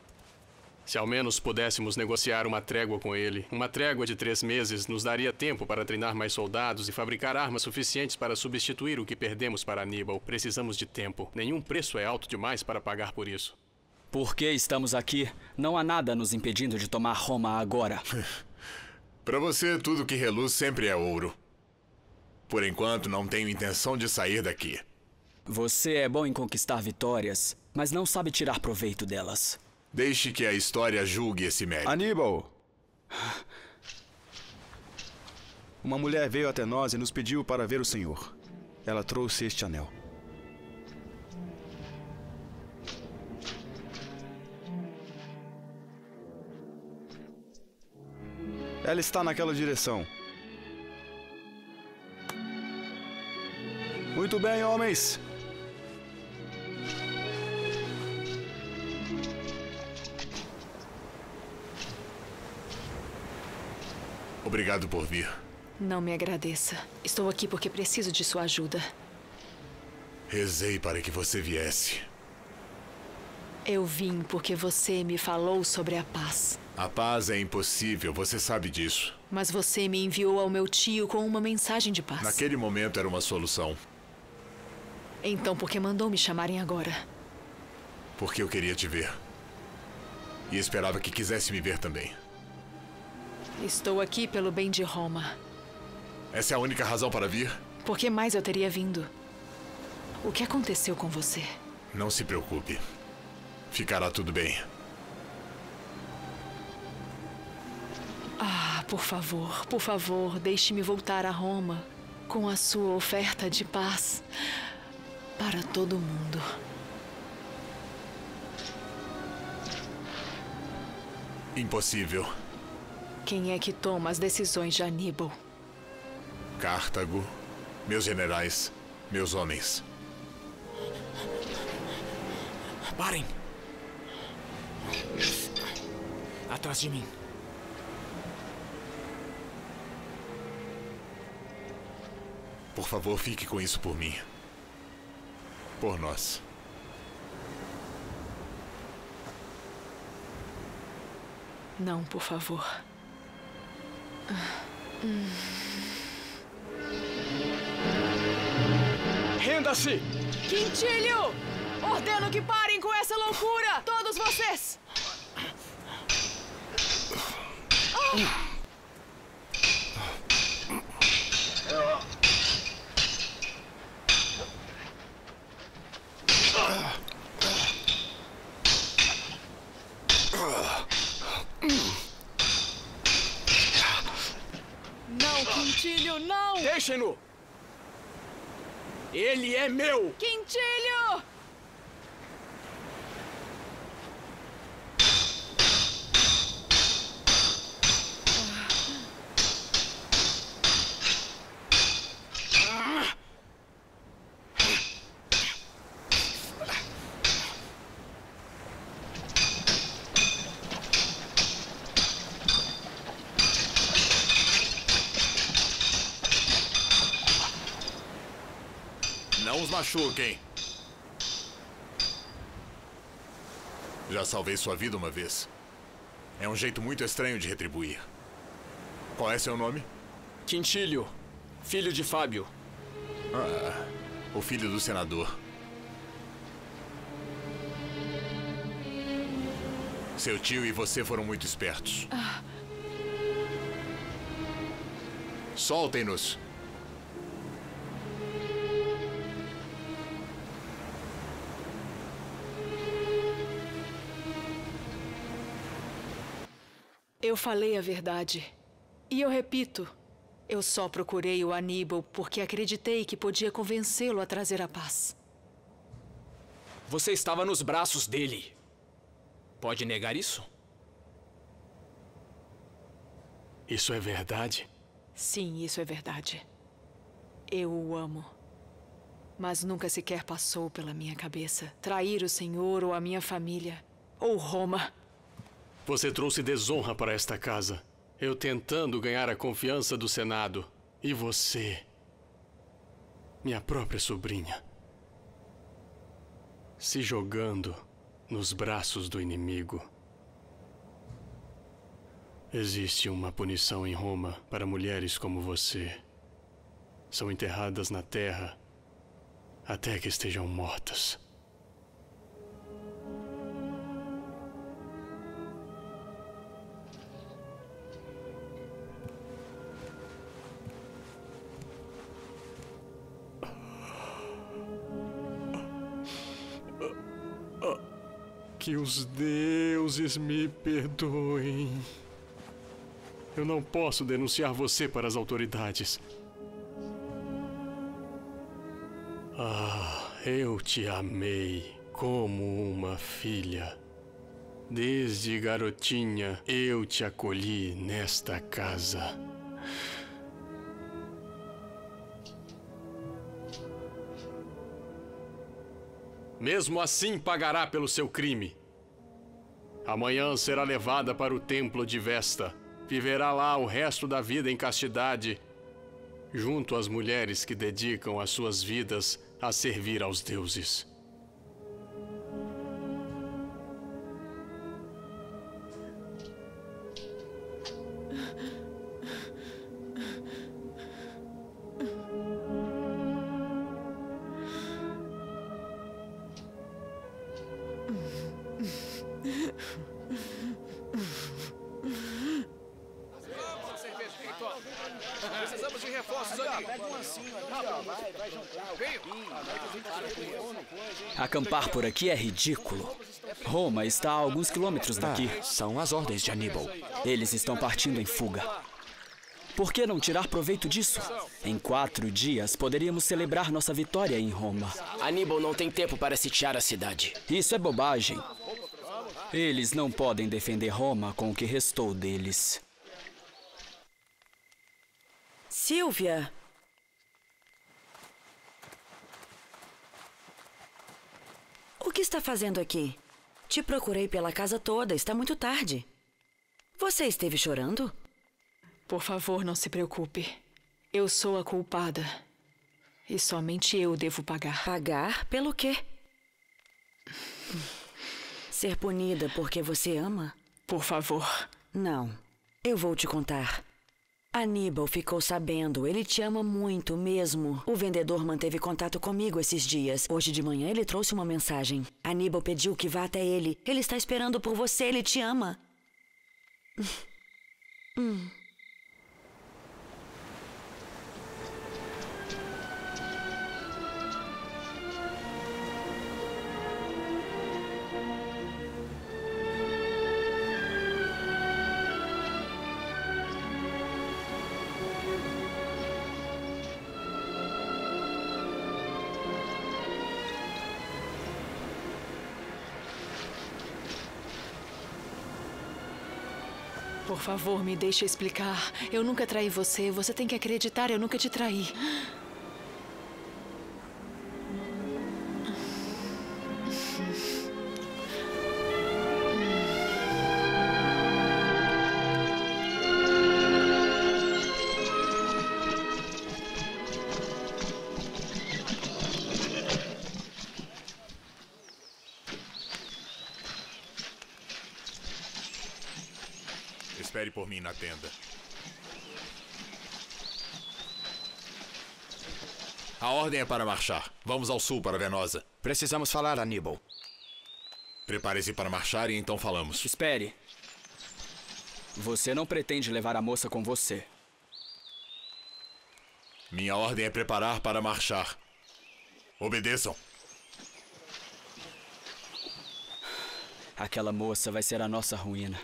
Se ao menos pudéssemos negociar uma trégua com ele, uma trégua de três meses nos daria tempo para treinar mais soldados e fabricar armas suficientes para substituir o que perdemos para Aníbal. Precisamos de tempo. Nenhum preço é alto demais para pagar por isso. Por que estamos aqui? Não há nada nos impedindo de tomar Roma agora. para você, tudo que reluz sempre é ouro. Por enquanto, não tenho intenção de sair daqui. Você é bom em conquistar vitórias, mas não sabe tirar proveito delas. Deixe que a história julgue esse mérito. Aníbal! Uma mulher veio até nós e nos pediu para ver o senhor. Ela trouxe este anel. Ela está naquela direção. Muito bem, homens. Obrigado por vir. Não me agradeça. Estou aqui porque preciso de sua ajuda. Rezei para que você viesse. Eu vim porque você me falou sobre a paz. A paz é impossível, você sabe disso. Mas você me enviou ao meu tio com uma mensagem de paz. Naquele momento era uma solução. Então por que mandou me chamarem agora? Porque eu queria te ver. E esperava que quisesse me ver também. Estou aqui pelo bem de Roma. Essa é a única razão para vir? Por que mais eu teria vindo? O que aconteceu com você? Não se preocupe. Ficará tudo bem. Ah, por favor, por favor, deixe-me voltar a Roma com a sua oferta de paz para todo mundo. Impossível. Quem é que toma as decisões de Aníbal? Cartago, meus generais, meus homens. Parem! Atrás de mim. Por favor, fique com isso por mim. Por nós. Não, por favor. Renda-se! Quintilho! Ordeno que parem com essa loucura! Todos vocês! Oh. Deixem-no! Ele é meu! Quintilho! Não os machuquem. Já salvei sua vida uma vez. É um jeito muito estranho de retribuir. Qual é seu nome? Quintilho, filho de Fábio. Ah, o filho do senador. Seu tio e você foram muito espertos. Soltem-nos. Eu falei a verdade. E eu repito, eu só procurei o Aníbal porque acreditei que podia convencê-lo a trazer a paz. Você estava nos braços dele. Pode negar isso? Isso é verdade? Sim, isso é verdade. Eu o amo. Mas nunca sequer passou pela minha cabeça trair o Senhor ou a minha família. Ou Roma. Você trouxe desonra para esta casa. Eu tentando ganhar a confiança do Senado. E você. Minha própria sobrinha. Se jogando nos braços do inimigo. Existe uma punição em Roma para mulheres como você. São enterradas na terra até que estejam mortas. Que os deuses me perdoem. Eu não posso denunciar você para as autoridades. Ah, eu te amei como uma filha. Desde garotinha eu te acolhi nesta casa. Mesmo assim pagará pelo seu crime. Amanhã será levada para o templo de Vesta. Viverá lá o resto da vida em castidade, junto às mulheres que dedicam as suas vidas a servir aos deuses. Por aqui é ridículo. Roma está a alguns quilômetros daqui. Ah, são as ordens de Aníbal. Eles estão partindo em fuga. Por que não tirar proveito disso? Em quatro dias poderíamos celebrar nossa vitória em Roma. Aníbal não tem tempo para sitiar a cidade. Isso é bobagem. Eles não podem defender Roma com o que restou deles. Silvia! O que está fazendo aqui? Te procurei pela casa toda, está muito tarde. Você esteve chorando? Por favor, não se preocupe. Eu sou a culpada. E somente eu devo pagar. Pagar pelo quê? Ser punida porque você ama? Por favor. Não. Eu vou te contar. Aníbal ficou sabendo. Ele te ama muito mesmo. O vendedor manteve contato comigo esses dias. Hoje de manhã ele trouxe uma mensagem. Aníbal pediu que vá até ele. Ele está esperando por você. Ele te ama. Hum. Por favor, me deixe explicar. Eu nunca traí você. Você tem que acreditar, eu nunca te traí. Ordem é para marchar. Vamos ao sul para Venosa. Precisamos falar, Aníbal. Prepare-se para marchar e então falamos. Espere. Você não pretende levar a moça com você. Minha ordem é preparar para marchar. Obedeçam. Aquela moça vai ser a nossa ruína.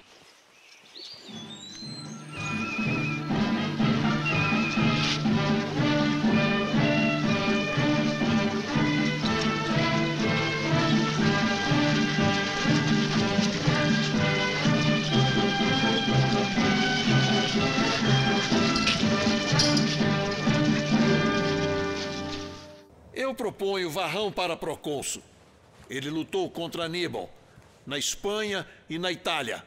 Proponho Varrão para procônsul. Ele lutou contra Aníbal, na Espanha e na Itália.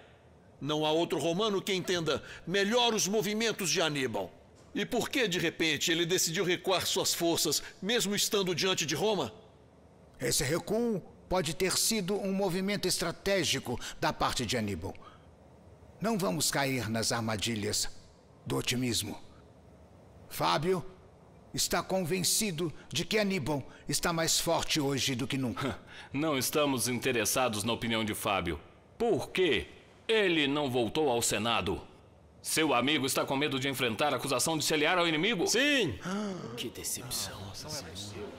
Não há outro romano que entenda melhor os movimentos de Aníbal. E por que, de repente, ele decidiu recuar suas forças, mesmo estando diante de Roma? Esse recuo pode ter sido um movimento estratégico da parte de Aníbal. Não vamos cair nas armadilhas do otimismo. Fábio está convencido de que Aníbal está mais forte hoje do que nunca. Não estamos interessados na opinião de Fábio. Por quê? Ele não voltou ao Senado. Seu amigo está com medo de enfrentar a acusação de se aliar ao inimigo? Sim! Que decepção.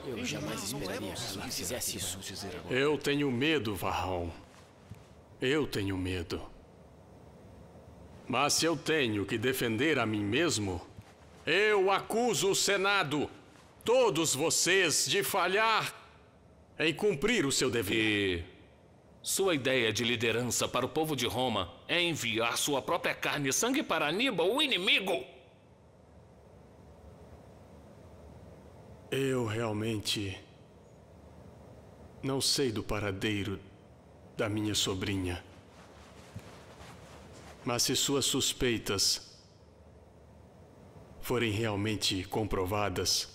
Eu jamais esperaria que ele fizesse isso. Eu tenho medo, Varrão. Eu tenho medo. Mas se eu tenho que defender a mim mesmo, eu acuso o Senado, todos vocês, de falhar em cumprir o seu dever. E sua ideia de liderança para o povo de Roma é enviar sua própria carne e sangue para Aníbal, o inimigo? Eu realmente não sei do paradeiro da minha sobrinha. Mas se suas suspeitas forem realmente comprovadas,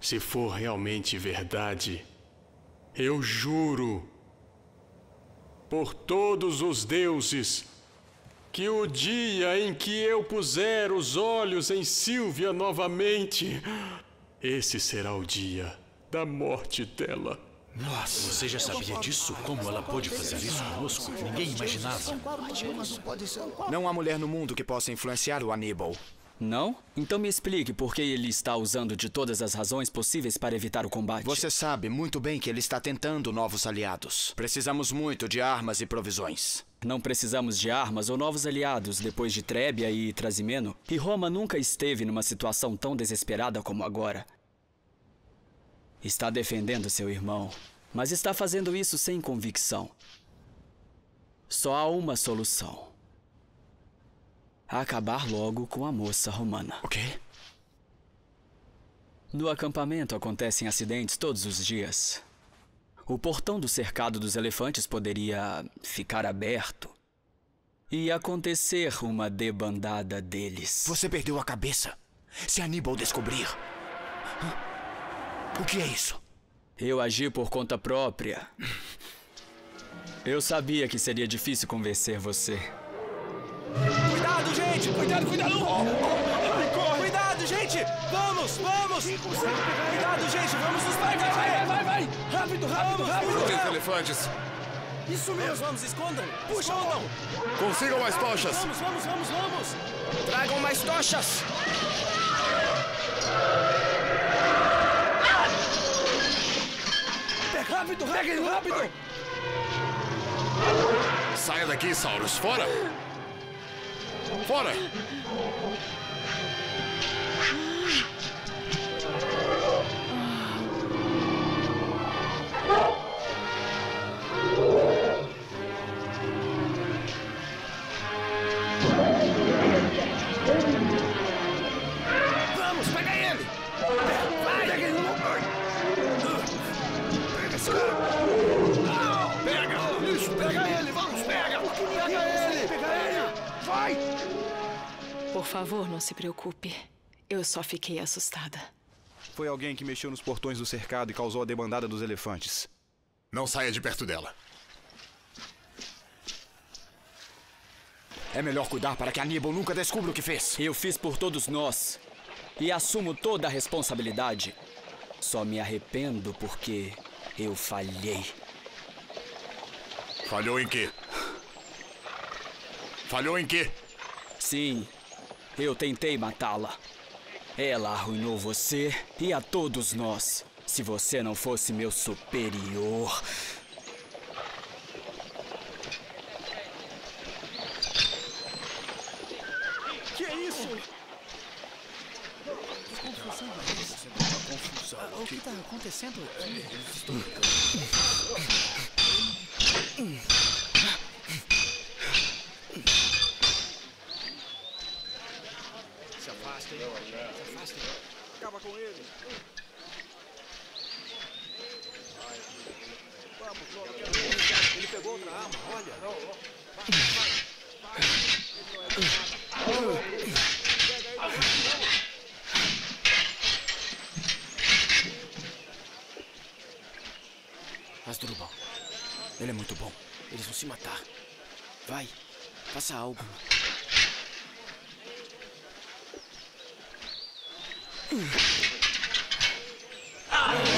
se for realmente verdade, eu juro, por todos os deuses, que o dia em que eu puser os olhos em Silvia novamente, esse será o dia da morte dela. Nossa, você já sabia disso? Como ela pôde fazer isso conosco? Ninguém imaginava. Não há mulher no mundo que possa influenciar o Aníbal. Não? Então me explique por que ele está usando de todas as razões possíveis para evitar o combate. Você sabe muito bem que ele está tentando novos aliados. Precisamos muito de armas e provisões. Não precisamos de armas ou novos aliados depois de Trébia e Trasimeno. E Roma nunca esteve numa situação tão desesperada como agora. Está defendendo seu irmão, mas está fazendo isso sem convicção. Só há uma solução acabar logo com a moça romana. O quê? No acampamento acontecem acidentes todos os dias. O portão do cercado dos elefantes poderia ficar aberto e acontecer uma debandada deles. Você perdeu a cabeça. Se Aníbal descobrir. O que é isso? Eu agi por conta própria. Eu sabia que seria difícil convencer você. Cuidado, gente! Cuidado, cuidado! Corre! Cuidado, gente! Vamos, vamos! Cuidado, gente! Vamos nos vai, vai, vai, vai, vai! Rápido, rápido, rápido! Os elefantes! Isso mesmo! Vamos, escondam! Puxa escondam! Consigam mais tochas! Vamos, vamos, vamos, vamos! Tragam mais tochas! Rápido, rápido, rápido! Saia daqui, Saurus! Fora! Fora! Por favor, não se preocupe. Eu só fiquei assustada. Foi alguém que mexeu nos portões do cercado e causou a debandada dos elefantes. Não saia de perto dela. É melhor cuidar para que Aníbal nunca descubra o que fez. Eu fiz por todos nós. E assumo toda a responsabilidade. Só me arrependo porque eu falhei. Falhou em quê? Falhou em quê? Sim, eu tentei matá-la. Ela arruinou você e a todos nós. Se você não fosse meu superior. Que é isso? O que está acontecendo aqui? Se afastem. Se afastem. Acaba com ele. Vamos, logo. Ele pegou outra arma, olha. Asdrubal, ele é muito bom. Eles vão se matar. Vai, faça algo. Ah!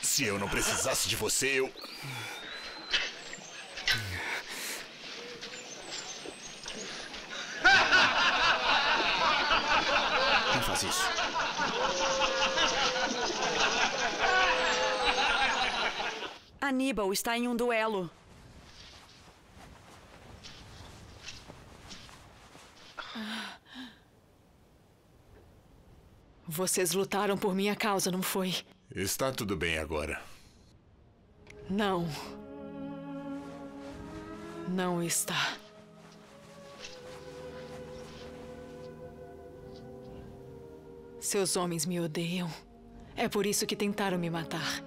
Se eu não precisasse de você, eu. Não faz isso. Aníbal está em um duelo. Vocês lutaram por minha causa, não foi? Está tudo bem agora. Não. Não está. Seus homens me odeiam. É por isso que tentaram me matar.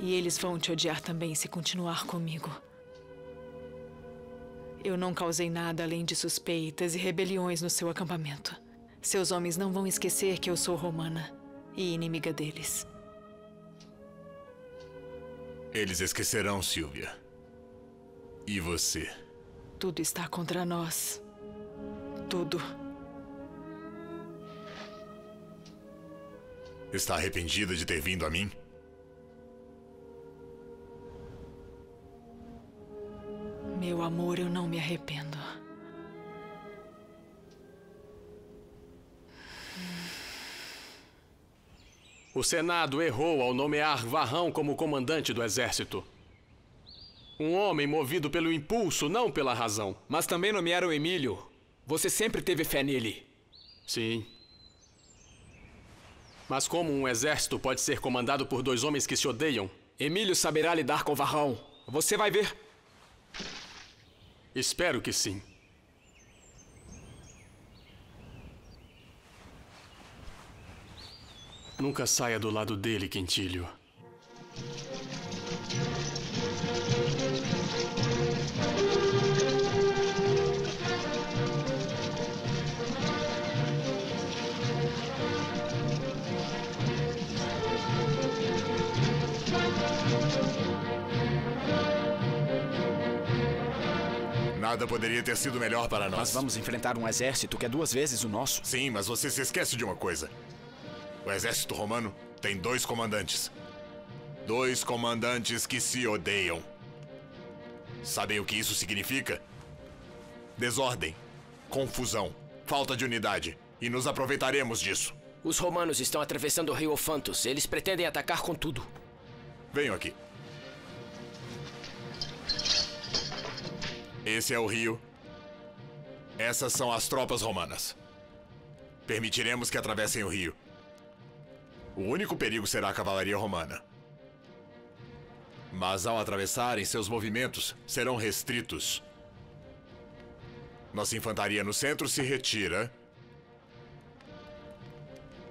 E eles vão te odiar também se continuar comigo. Eu não causei nada além de suspeitas e rebeliões no seu acampamento. Seus homens não vão esquecer que eu sou romana e inimiga deles. Eles esquecerão, Silvia. E você? Tudo está contra nós. Tudo. Está arrependida de ter vindo a mim? Meu amor, eu não me arrependo. O Senado errou ao nomear Varrão como comandante do exército. Um homem movido pelo impulso, não pela razão. Mas também nomearam Emílio. Você sempre teve fé nele. Sim. Mas como um exército pode ser comandado por dois homens que se odeiam? Emílio saberá lidar com Varrão. Você vai ver. Espero que sim. Nunca saia do lado dele, Quintilho. Nada poderia ter sido melhor para nós. Mas vamos enfrentar um exército que é duas vezes o nosso. Sim, mas você se esquece de uma coisa. O exército romano tem dois comandantes. Dois comandantes que se odeiam. Sabem o que isso significa? Desordem, confusão, falta de unidade. E nos aproveitaremos disso. Os romanos estão atravessando o rio Ofantos. Eles pretendem atacar com tudo. Venham aqui. Esse é o rio. Essas são as tropas romanas. Permitiremos que atravessem o rio. O único perigo será a cavalaria romana. Mas ao atravessarem, seus movimentos serão restritos. Nossa infantaria no centro se retira.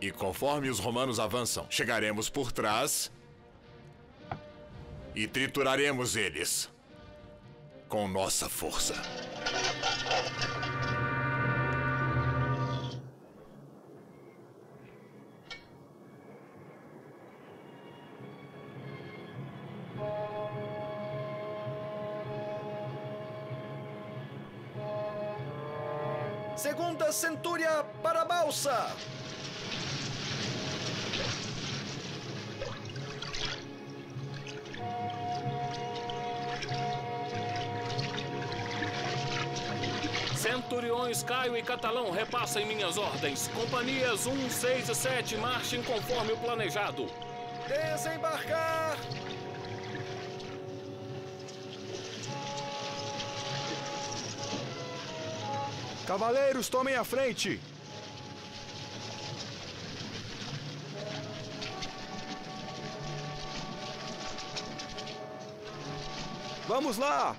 E conforme os romanos avançam, chegaremos por trás e trituraremos eles com nossa força. Ordens. Companhias 1, 6 e 7 marchem conforme o planejado. Desembarcar! Cavaleiros, tomem a frente! Vamos lá!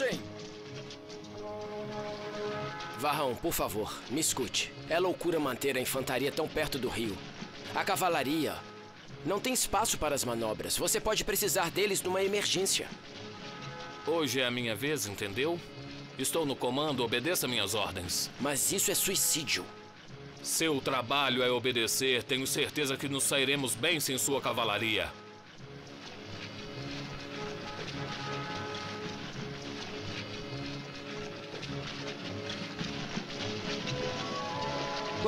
Marchem! Varrão, por favor, me escute. É loucura manter a infantaria tão perto do rio. A cavalaria não tem espaço para as manobras. Você pode precisar deles numa emergência. Hoje é a minha vez, entendeu? Estou no comando, obedeça minhas ordens. Mas isso é suicídio. Seu trabalho é obedecer. Tenho certeza que nos sairemos bem sem sua cavalaria.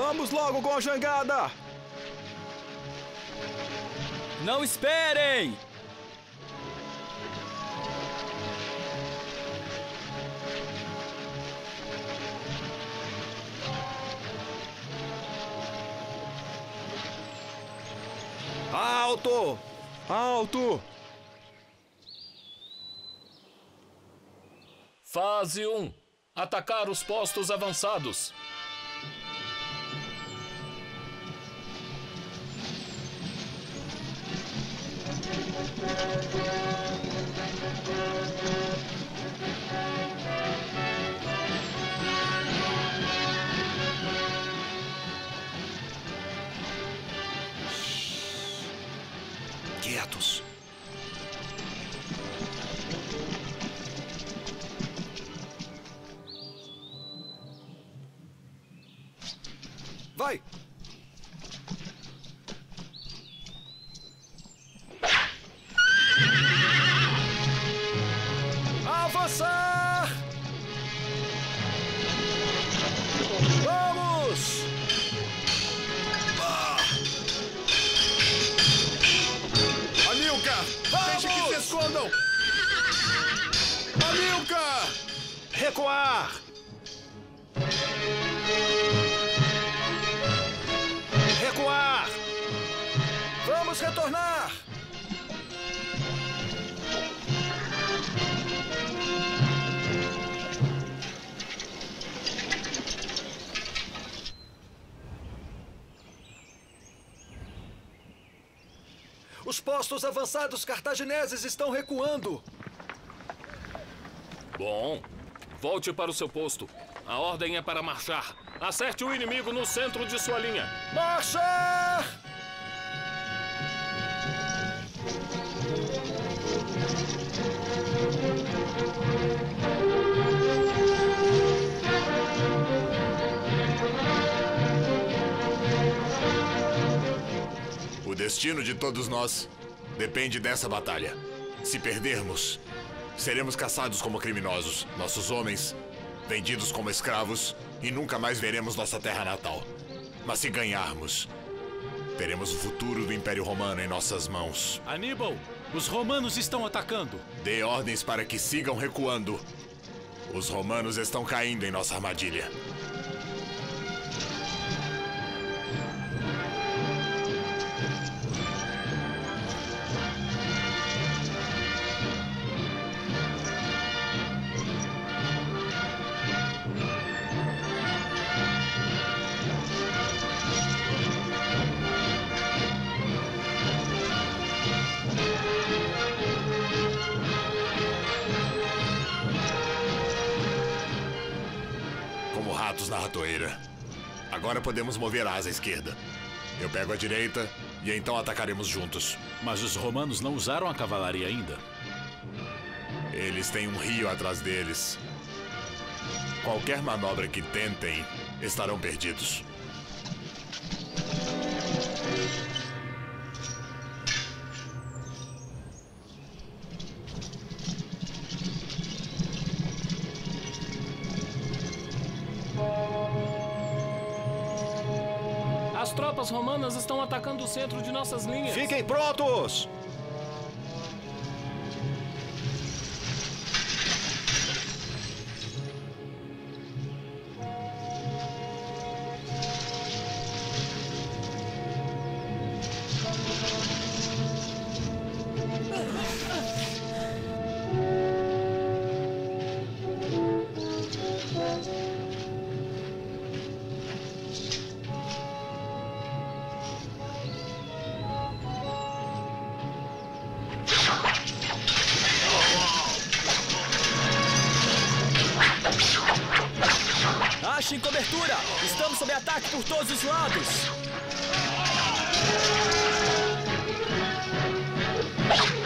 Vamos logo com a jangada! Não esperem! Alto! Alto! Fase 1. Atacar os postos avançados. Quietos. Vai! Recuar! Recuar! Vamos retornar! Os postos avançados cartagineses estão recuando. Bom, volte para o seu posto. A ordem é para marchar. Acerte o inimigo no centro de sua linha. Marcha! O destino de todos nós depende dessa batalha. Se perdermos, seremos caçados como criminosos, nossos homens vendidos como escravos e nunca mais veremos nossa terra natal. Mas se ganharmos, teremos o futuro do Império Romano em nossas mãos. Aníbal, os romanos estão atacando. Dê ordens para que sigam recuando. Os romanos estão caindo em nossa armadilha. Na ratoeira. Agora podemos mover a asa esquerda. Eu pego a direita e então atacaremos juntos. Mas os romanos não usaram a cavalaria ainda. Eles têm um rio atrás deles. Qualquer manobra que tentem, estarão perdidos. Tropas romanas estão atacando o centro de nossas linhas. Fiquem prontos! Cobertura! Estamos sob ataque por todos os lados! Vamos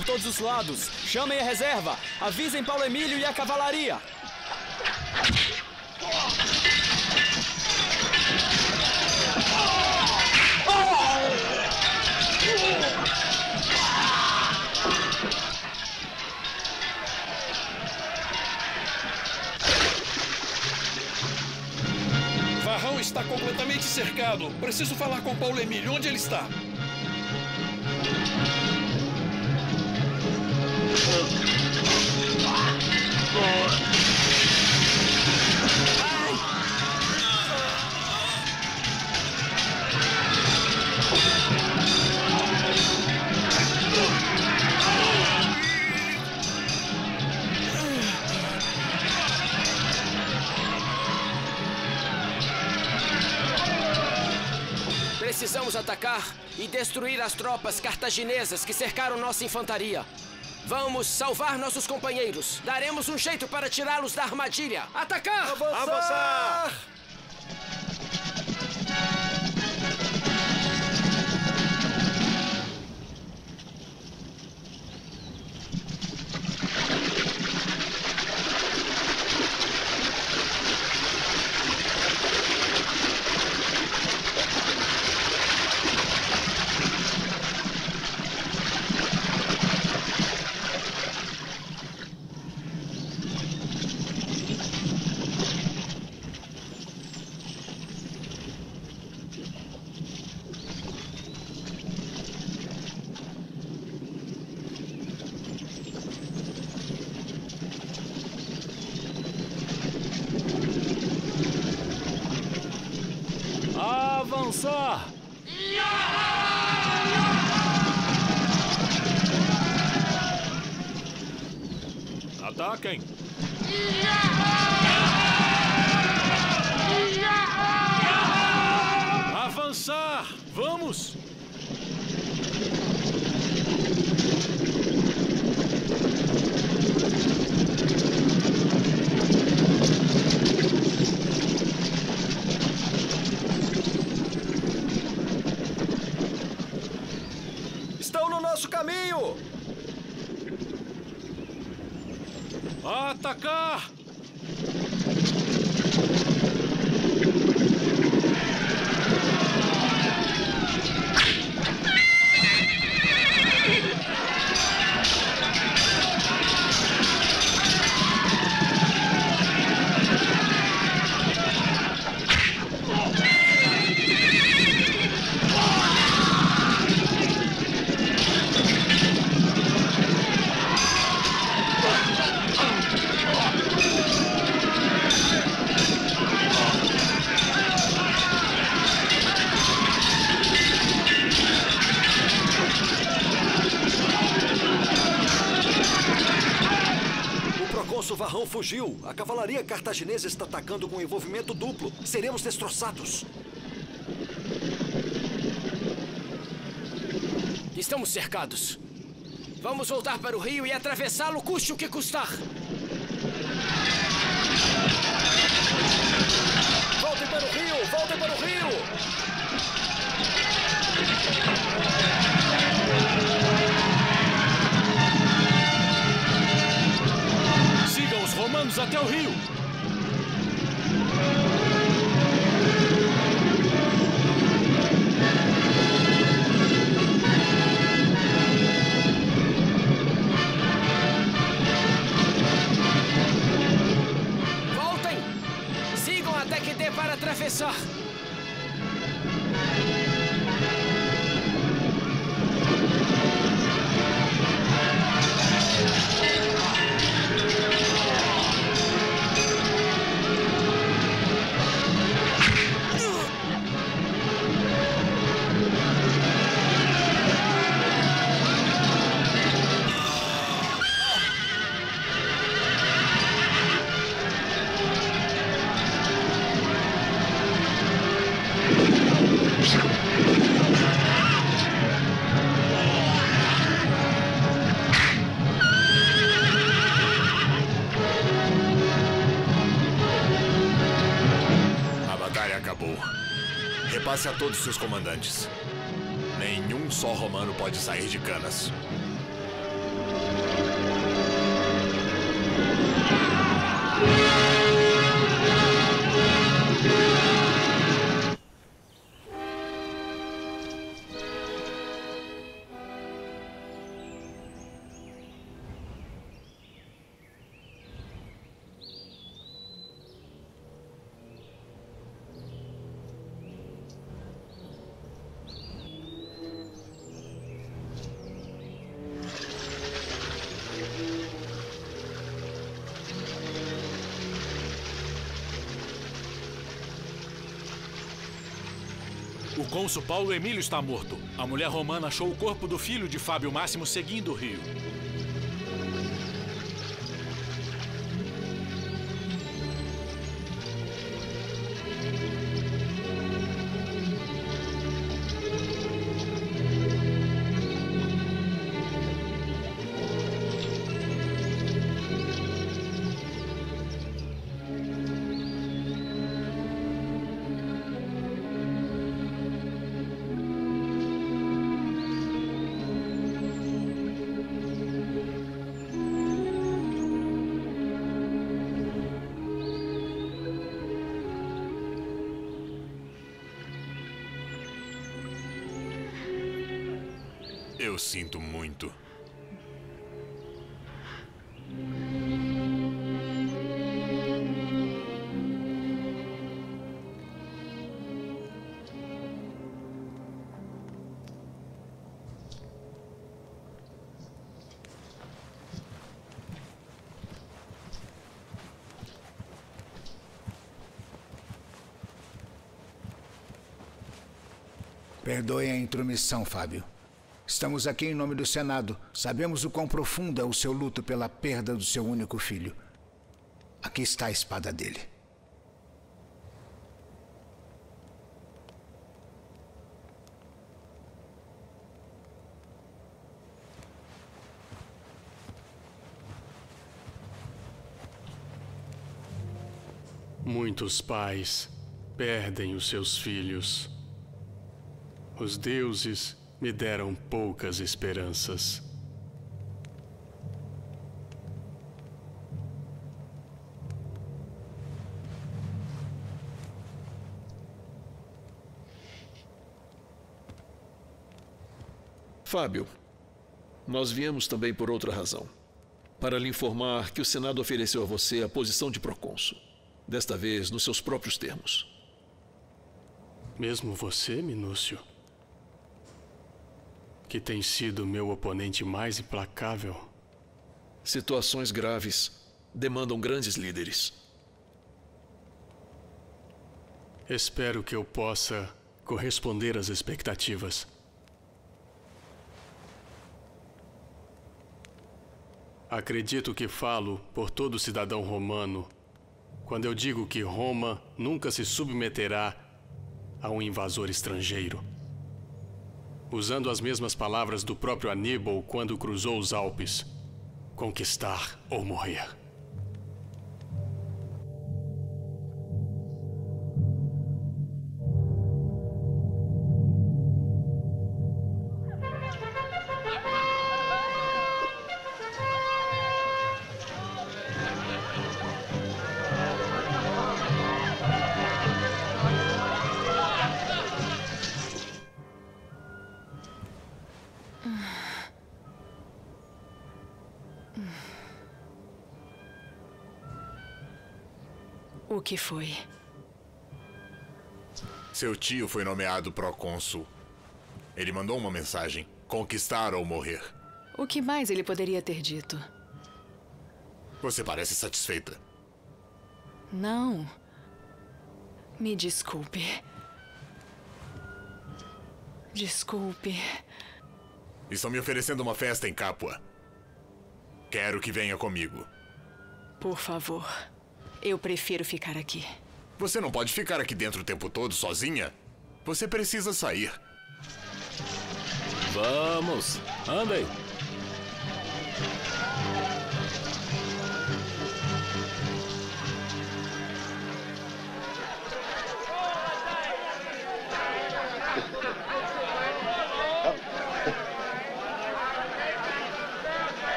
por todos os lados. Chamem a reserva. Avisem Paulo Emílio e a cavalaria. Varrão está completamente cercado. Preciso falar com Paulo Emílio. Onde ele está? Destruir as tropas cartaginesas que cercaram nossa infantaria. Vamos salvar nossos companheiros. Daremos um jeito para tirá-los da armadilha. Atacar! Avançar! Avançar! Avançar! Ataquem! Avançar! Vamos! Estão no nosso caminho! Atacar! Cavalaria cartaginesa está atacando com envolvimento duplo. Seremos destroçados. Estamos cercados. Vamos voltar para o rio e atravessá-lo, custe o que custar. Voltem para o rio! Voltem para o rio! Sigam os romanos até o rio! Seus comandantes. Nenhum só romano pode sair de Canas. Cônsul Paulo Emílio está morto. A mulher romana achou o corpo do filho de Fábio Máximo seguindo o rio. Perdoe a intromissão, Fábio. Estamos aqui em nome do Senado. Sabemos o quão profundo é o seu luto pela perda do seu único filho. Aqui está a espada dele. Muitos pais perdem os seus filhos. Os deuses me deram poucas esperanças. Fábio, nós viemos também por outra razão. Para lhe informar que o Senado ofereceu a você a posição de procônsul. Desta vez, nos seus próprios termos. Mesmo você, Minúcio? Que tem sido meu oponente mais implacável. Situações graves demandam grandes líderes. Espero que eu possa corresponder às expectativas. Acredito que falo por todo cidadão romano quando eu digo que Roma nunca se submeterá a um invasor estrangeiro. Usando as mesmas palavras do próprio Aníbal quando cruzou os Alpes: conquistar ou morrer. Foi? Seu tio foi nomeado procônsul. Ele mandou uma mensagem: conquistar ou morrer. O que mais ele poderia ter dito? Você parece satisfeita. Não. Me desculpe. Desculpe. Estão me oferecendo uma festa em Capua. Quero que venha comigo. Por favor. Eu prefiro ficar aqui. Você não pode ficar aqui dentro o tempo todo sozinha. Você precisa sair. Vamos, andem.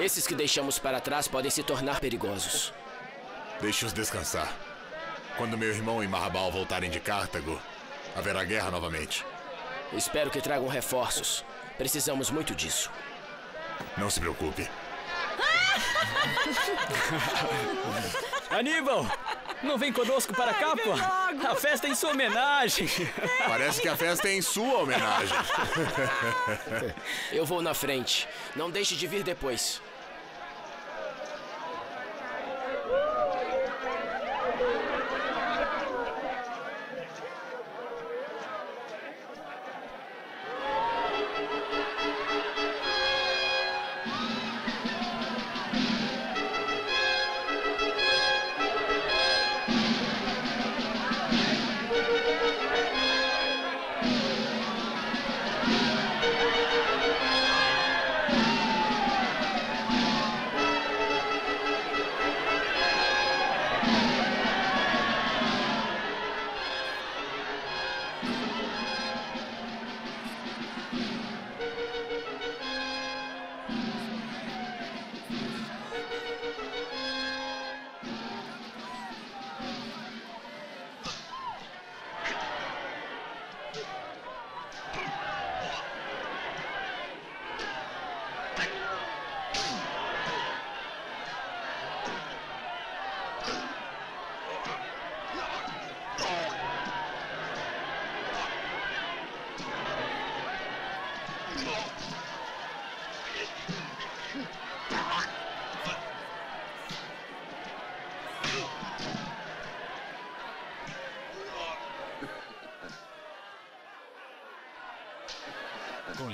Esses que deixamos para trás podem se tornar perigosos. Deixe-os descansar. Quando meu irmão e Marrabal voltarem de Cartago, haverá guerra novamente. Espero que tragam reforços. Precisamos muito disso. Não se preocupe. Aníbal! Não vem conosco para Capua? A festa é em sua homenagem. Parece que a festa é em sua homenagem. Eu vou na frente. Não deixe de vir depois.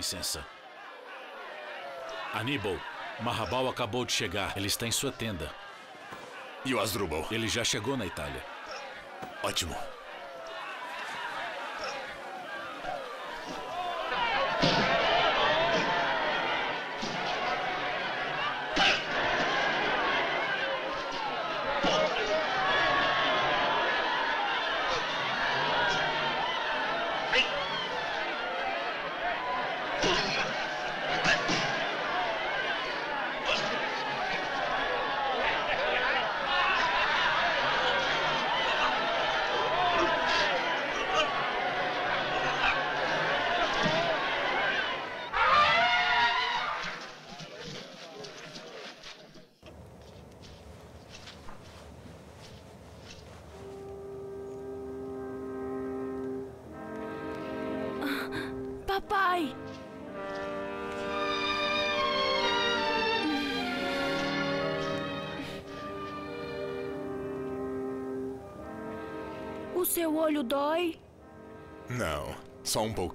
Licença. Aníbal, Marrabal acabou de chegar. Ele está em sua tenda. E o Asdrubal? Ele já chegou na Itália. Ótimo.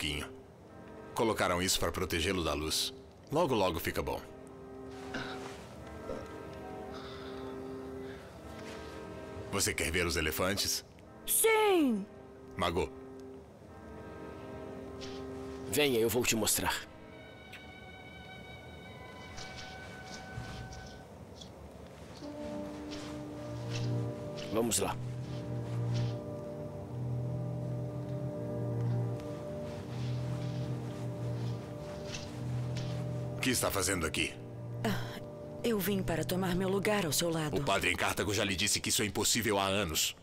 Pouquinho. Colocaram isso para protegê-lo da luz. Logo, logo fica bom. Você quer ver os elefantes? Sim! Mago, Venha, eu vou te mostrar. Vamos lá. Que está fazendo aqui? Eu vim para tomar meu lugar ao seu lado. O padre em Cartago já lhe disse que isso é impossível há anos.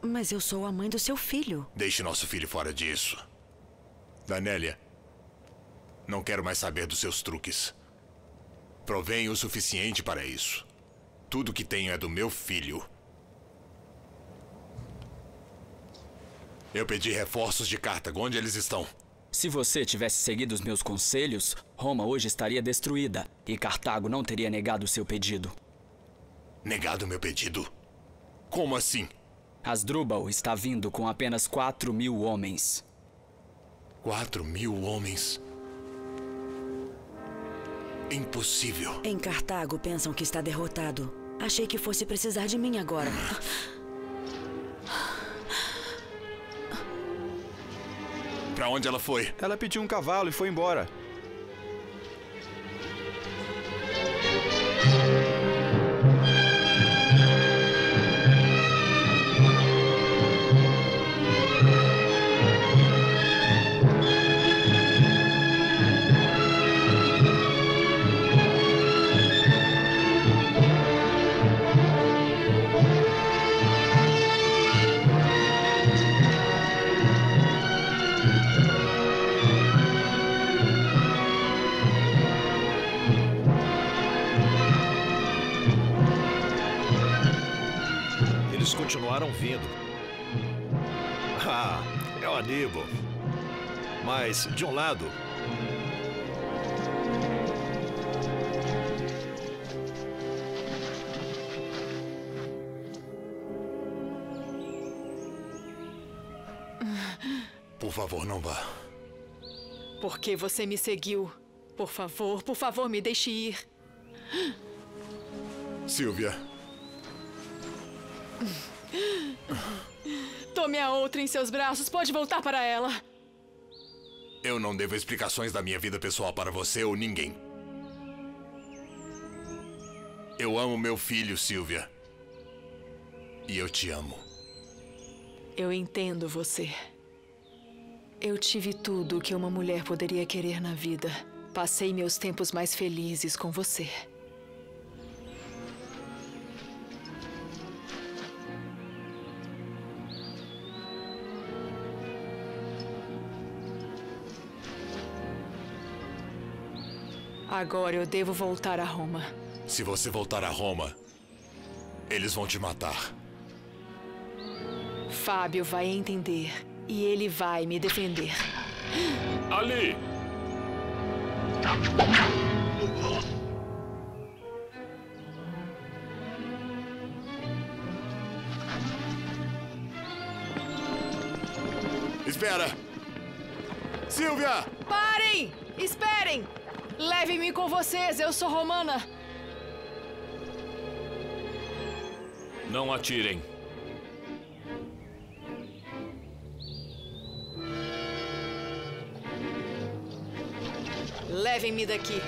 Mas eu sou a mãe do seu filho. Deixe nosso filho fora disso. Danélia, não quero mais saber dos seus truques. Provém o suficiente para isso. Tudo que tenho é do meu filho. Eu pedi reforços de Cartago. Onde eles estão? Se você tivesse seguido os meus conselhos, Roma hoje estaria destruída e Cartago não teria negado seu pedido. Negado meu pedido? Como assim? Asdrubal está vindo com apenas 4 mil homens. Quatro mil homens? Impossível. Em Cartago pensam que está derrotado. Achei que fosse precisar de mim agora. Pra onde ela foi? Ela pediu um cavalo e foi embora. De um lado, Por favor, não vá. Por que você me seguiu? Por favor, por favor, me deixe ir. Silvia, Tome a outra em seus braços. Pode voltar para ela. Eu não devo explicações da minha vida pessoal para você ou ninguém. Eu amo meu filho, Silvia. E eu te amo. Eu entendo você. Eu tive tudo o que uma mulher poderia querer na vida. Passei meus tempos mais felizes com você. Agora eu devo voltar a Roma. Se você voltar a Roma, eles vão te matar. Fábio vai entender e ele vai me defender. Ali! Espera! Silvia! Parem! Esperem! Levem-me com vocês, eu sou romana. Não atirem. Levem-me daqui.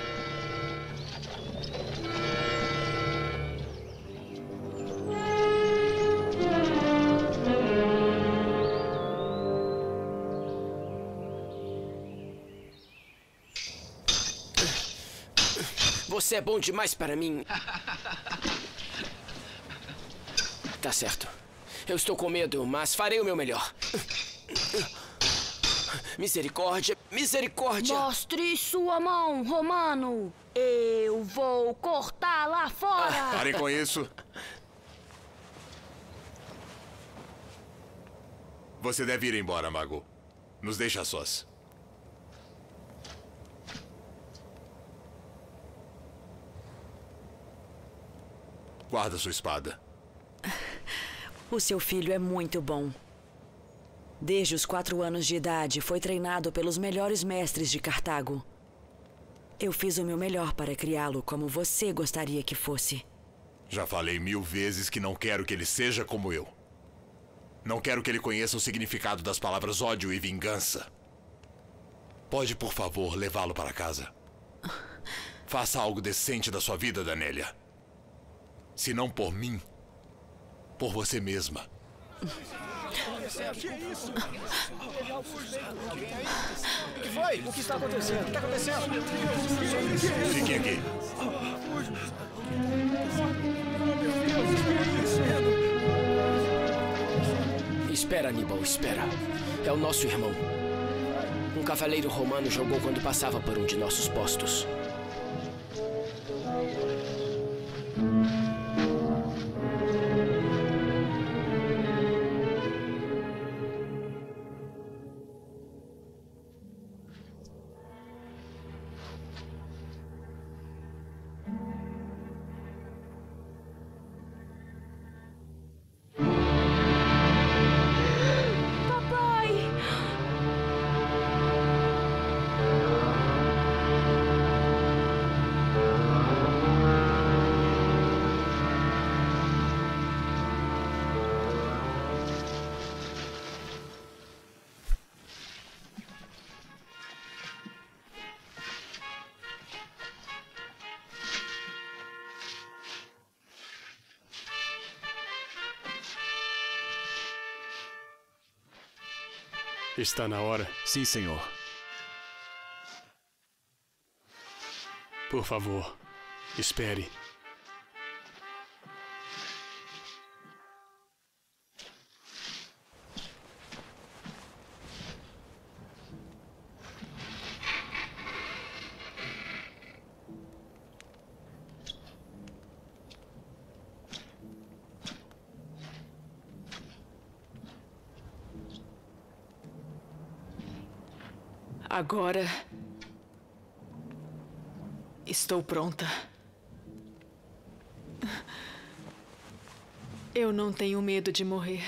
Você é bom demais para mim. Tá certo. Eu estou com medo, mas farei o meu melhor. Misericórdia, misericórdia! Mostre sua mão, Romano. Eu vou cortar lá fora. Parem com isso. Você deve ir embora, mago. Nos deixa sós. Guarda sua espada. O seu filho é muito bom. Desde os quatro anos de idade, foi treinado pelos melhores mestres de Cartago. Eu fiz o meu melhor para criá-lo como você gostaria que fosse. Já falei mil vezes que não quero que ele seja como eu. Não quero que ele conheça o significado das palavras ódio e vingança. Pode, por favor, levá-lo para casa. Faça algo decente da sua vida, Danélia. Se não por mim, por você mesma. Que isso? O que foi? O que está acontecendo? O que está acontecendo? Fiquem aqui. Espera, Aníbal, espera. É o nosso irmão. Um cavaleiro romano jogou quando passava por um de nossos postos. Está na hora. Sim, senhor. Por favor, espere. Agora. Estou pronta. Eu não tenho medo de morrer.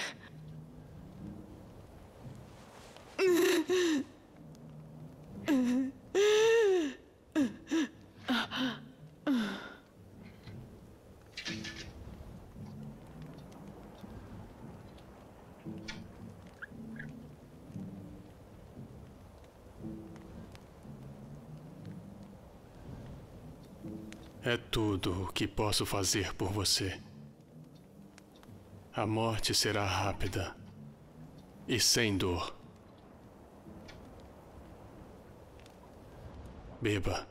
É tudo o que posso fazer por você. A morte será rápida e sem dor. Beba.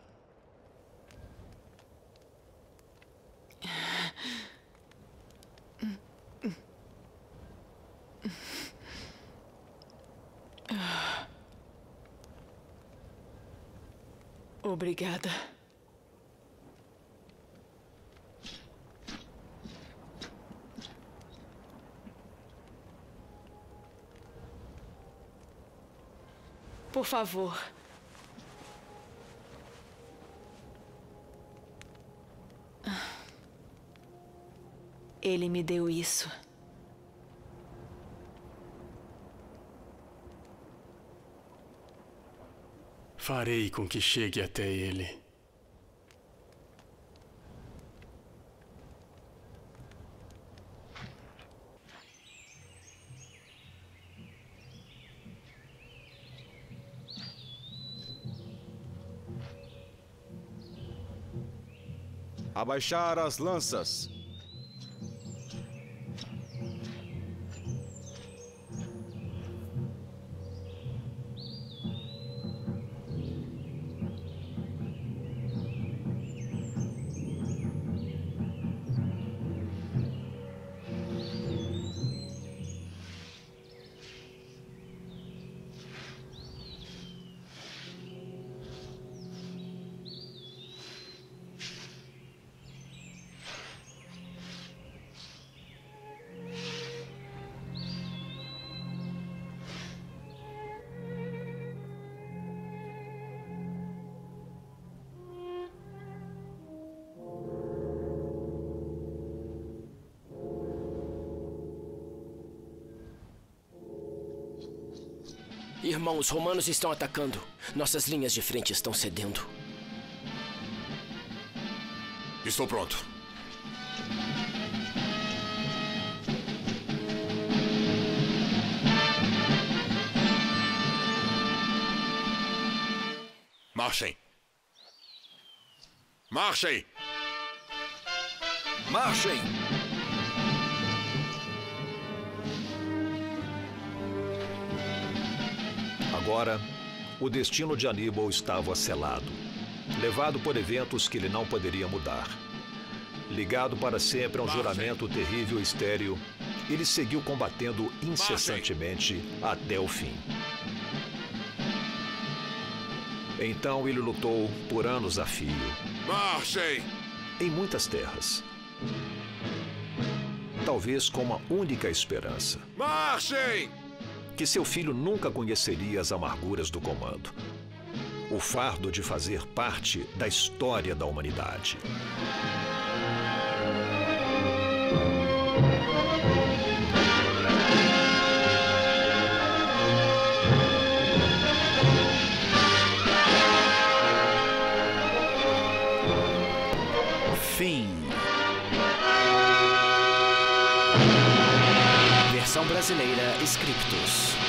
Obrigada. Por favor. Ele me deu isso. Farei com que chegue até ele. Abaixar as lanças. Irmão, os romanos estão atacando. Nossas linhas de frente estão cedendo. Estou pronto. Marchem! Marchem! Marchem! Agora, o destino de Aníbal estava selado, levado por eventos que ele não poderia mudar. Ligado para sempre a um juramento terrível e estéril, ele seguiu combatendo incessantemente até o fim. Então ele lutou por anos a fio. Marchem! Em muitas terras. Talvez com uma única esperança. Marchem! Que seu filho nunca conheceria as amarguras do comando. O fardo de fazer parte da história da humanidade. Brasileira Scriptus.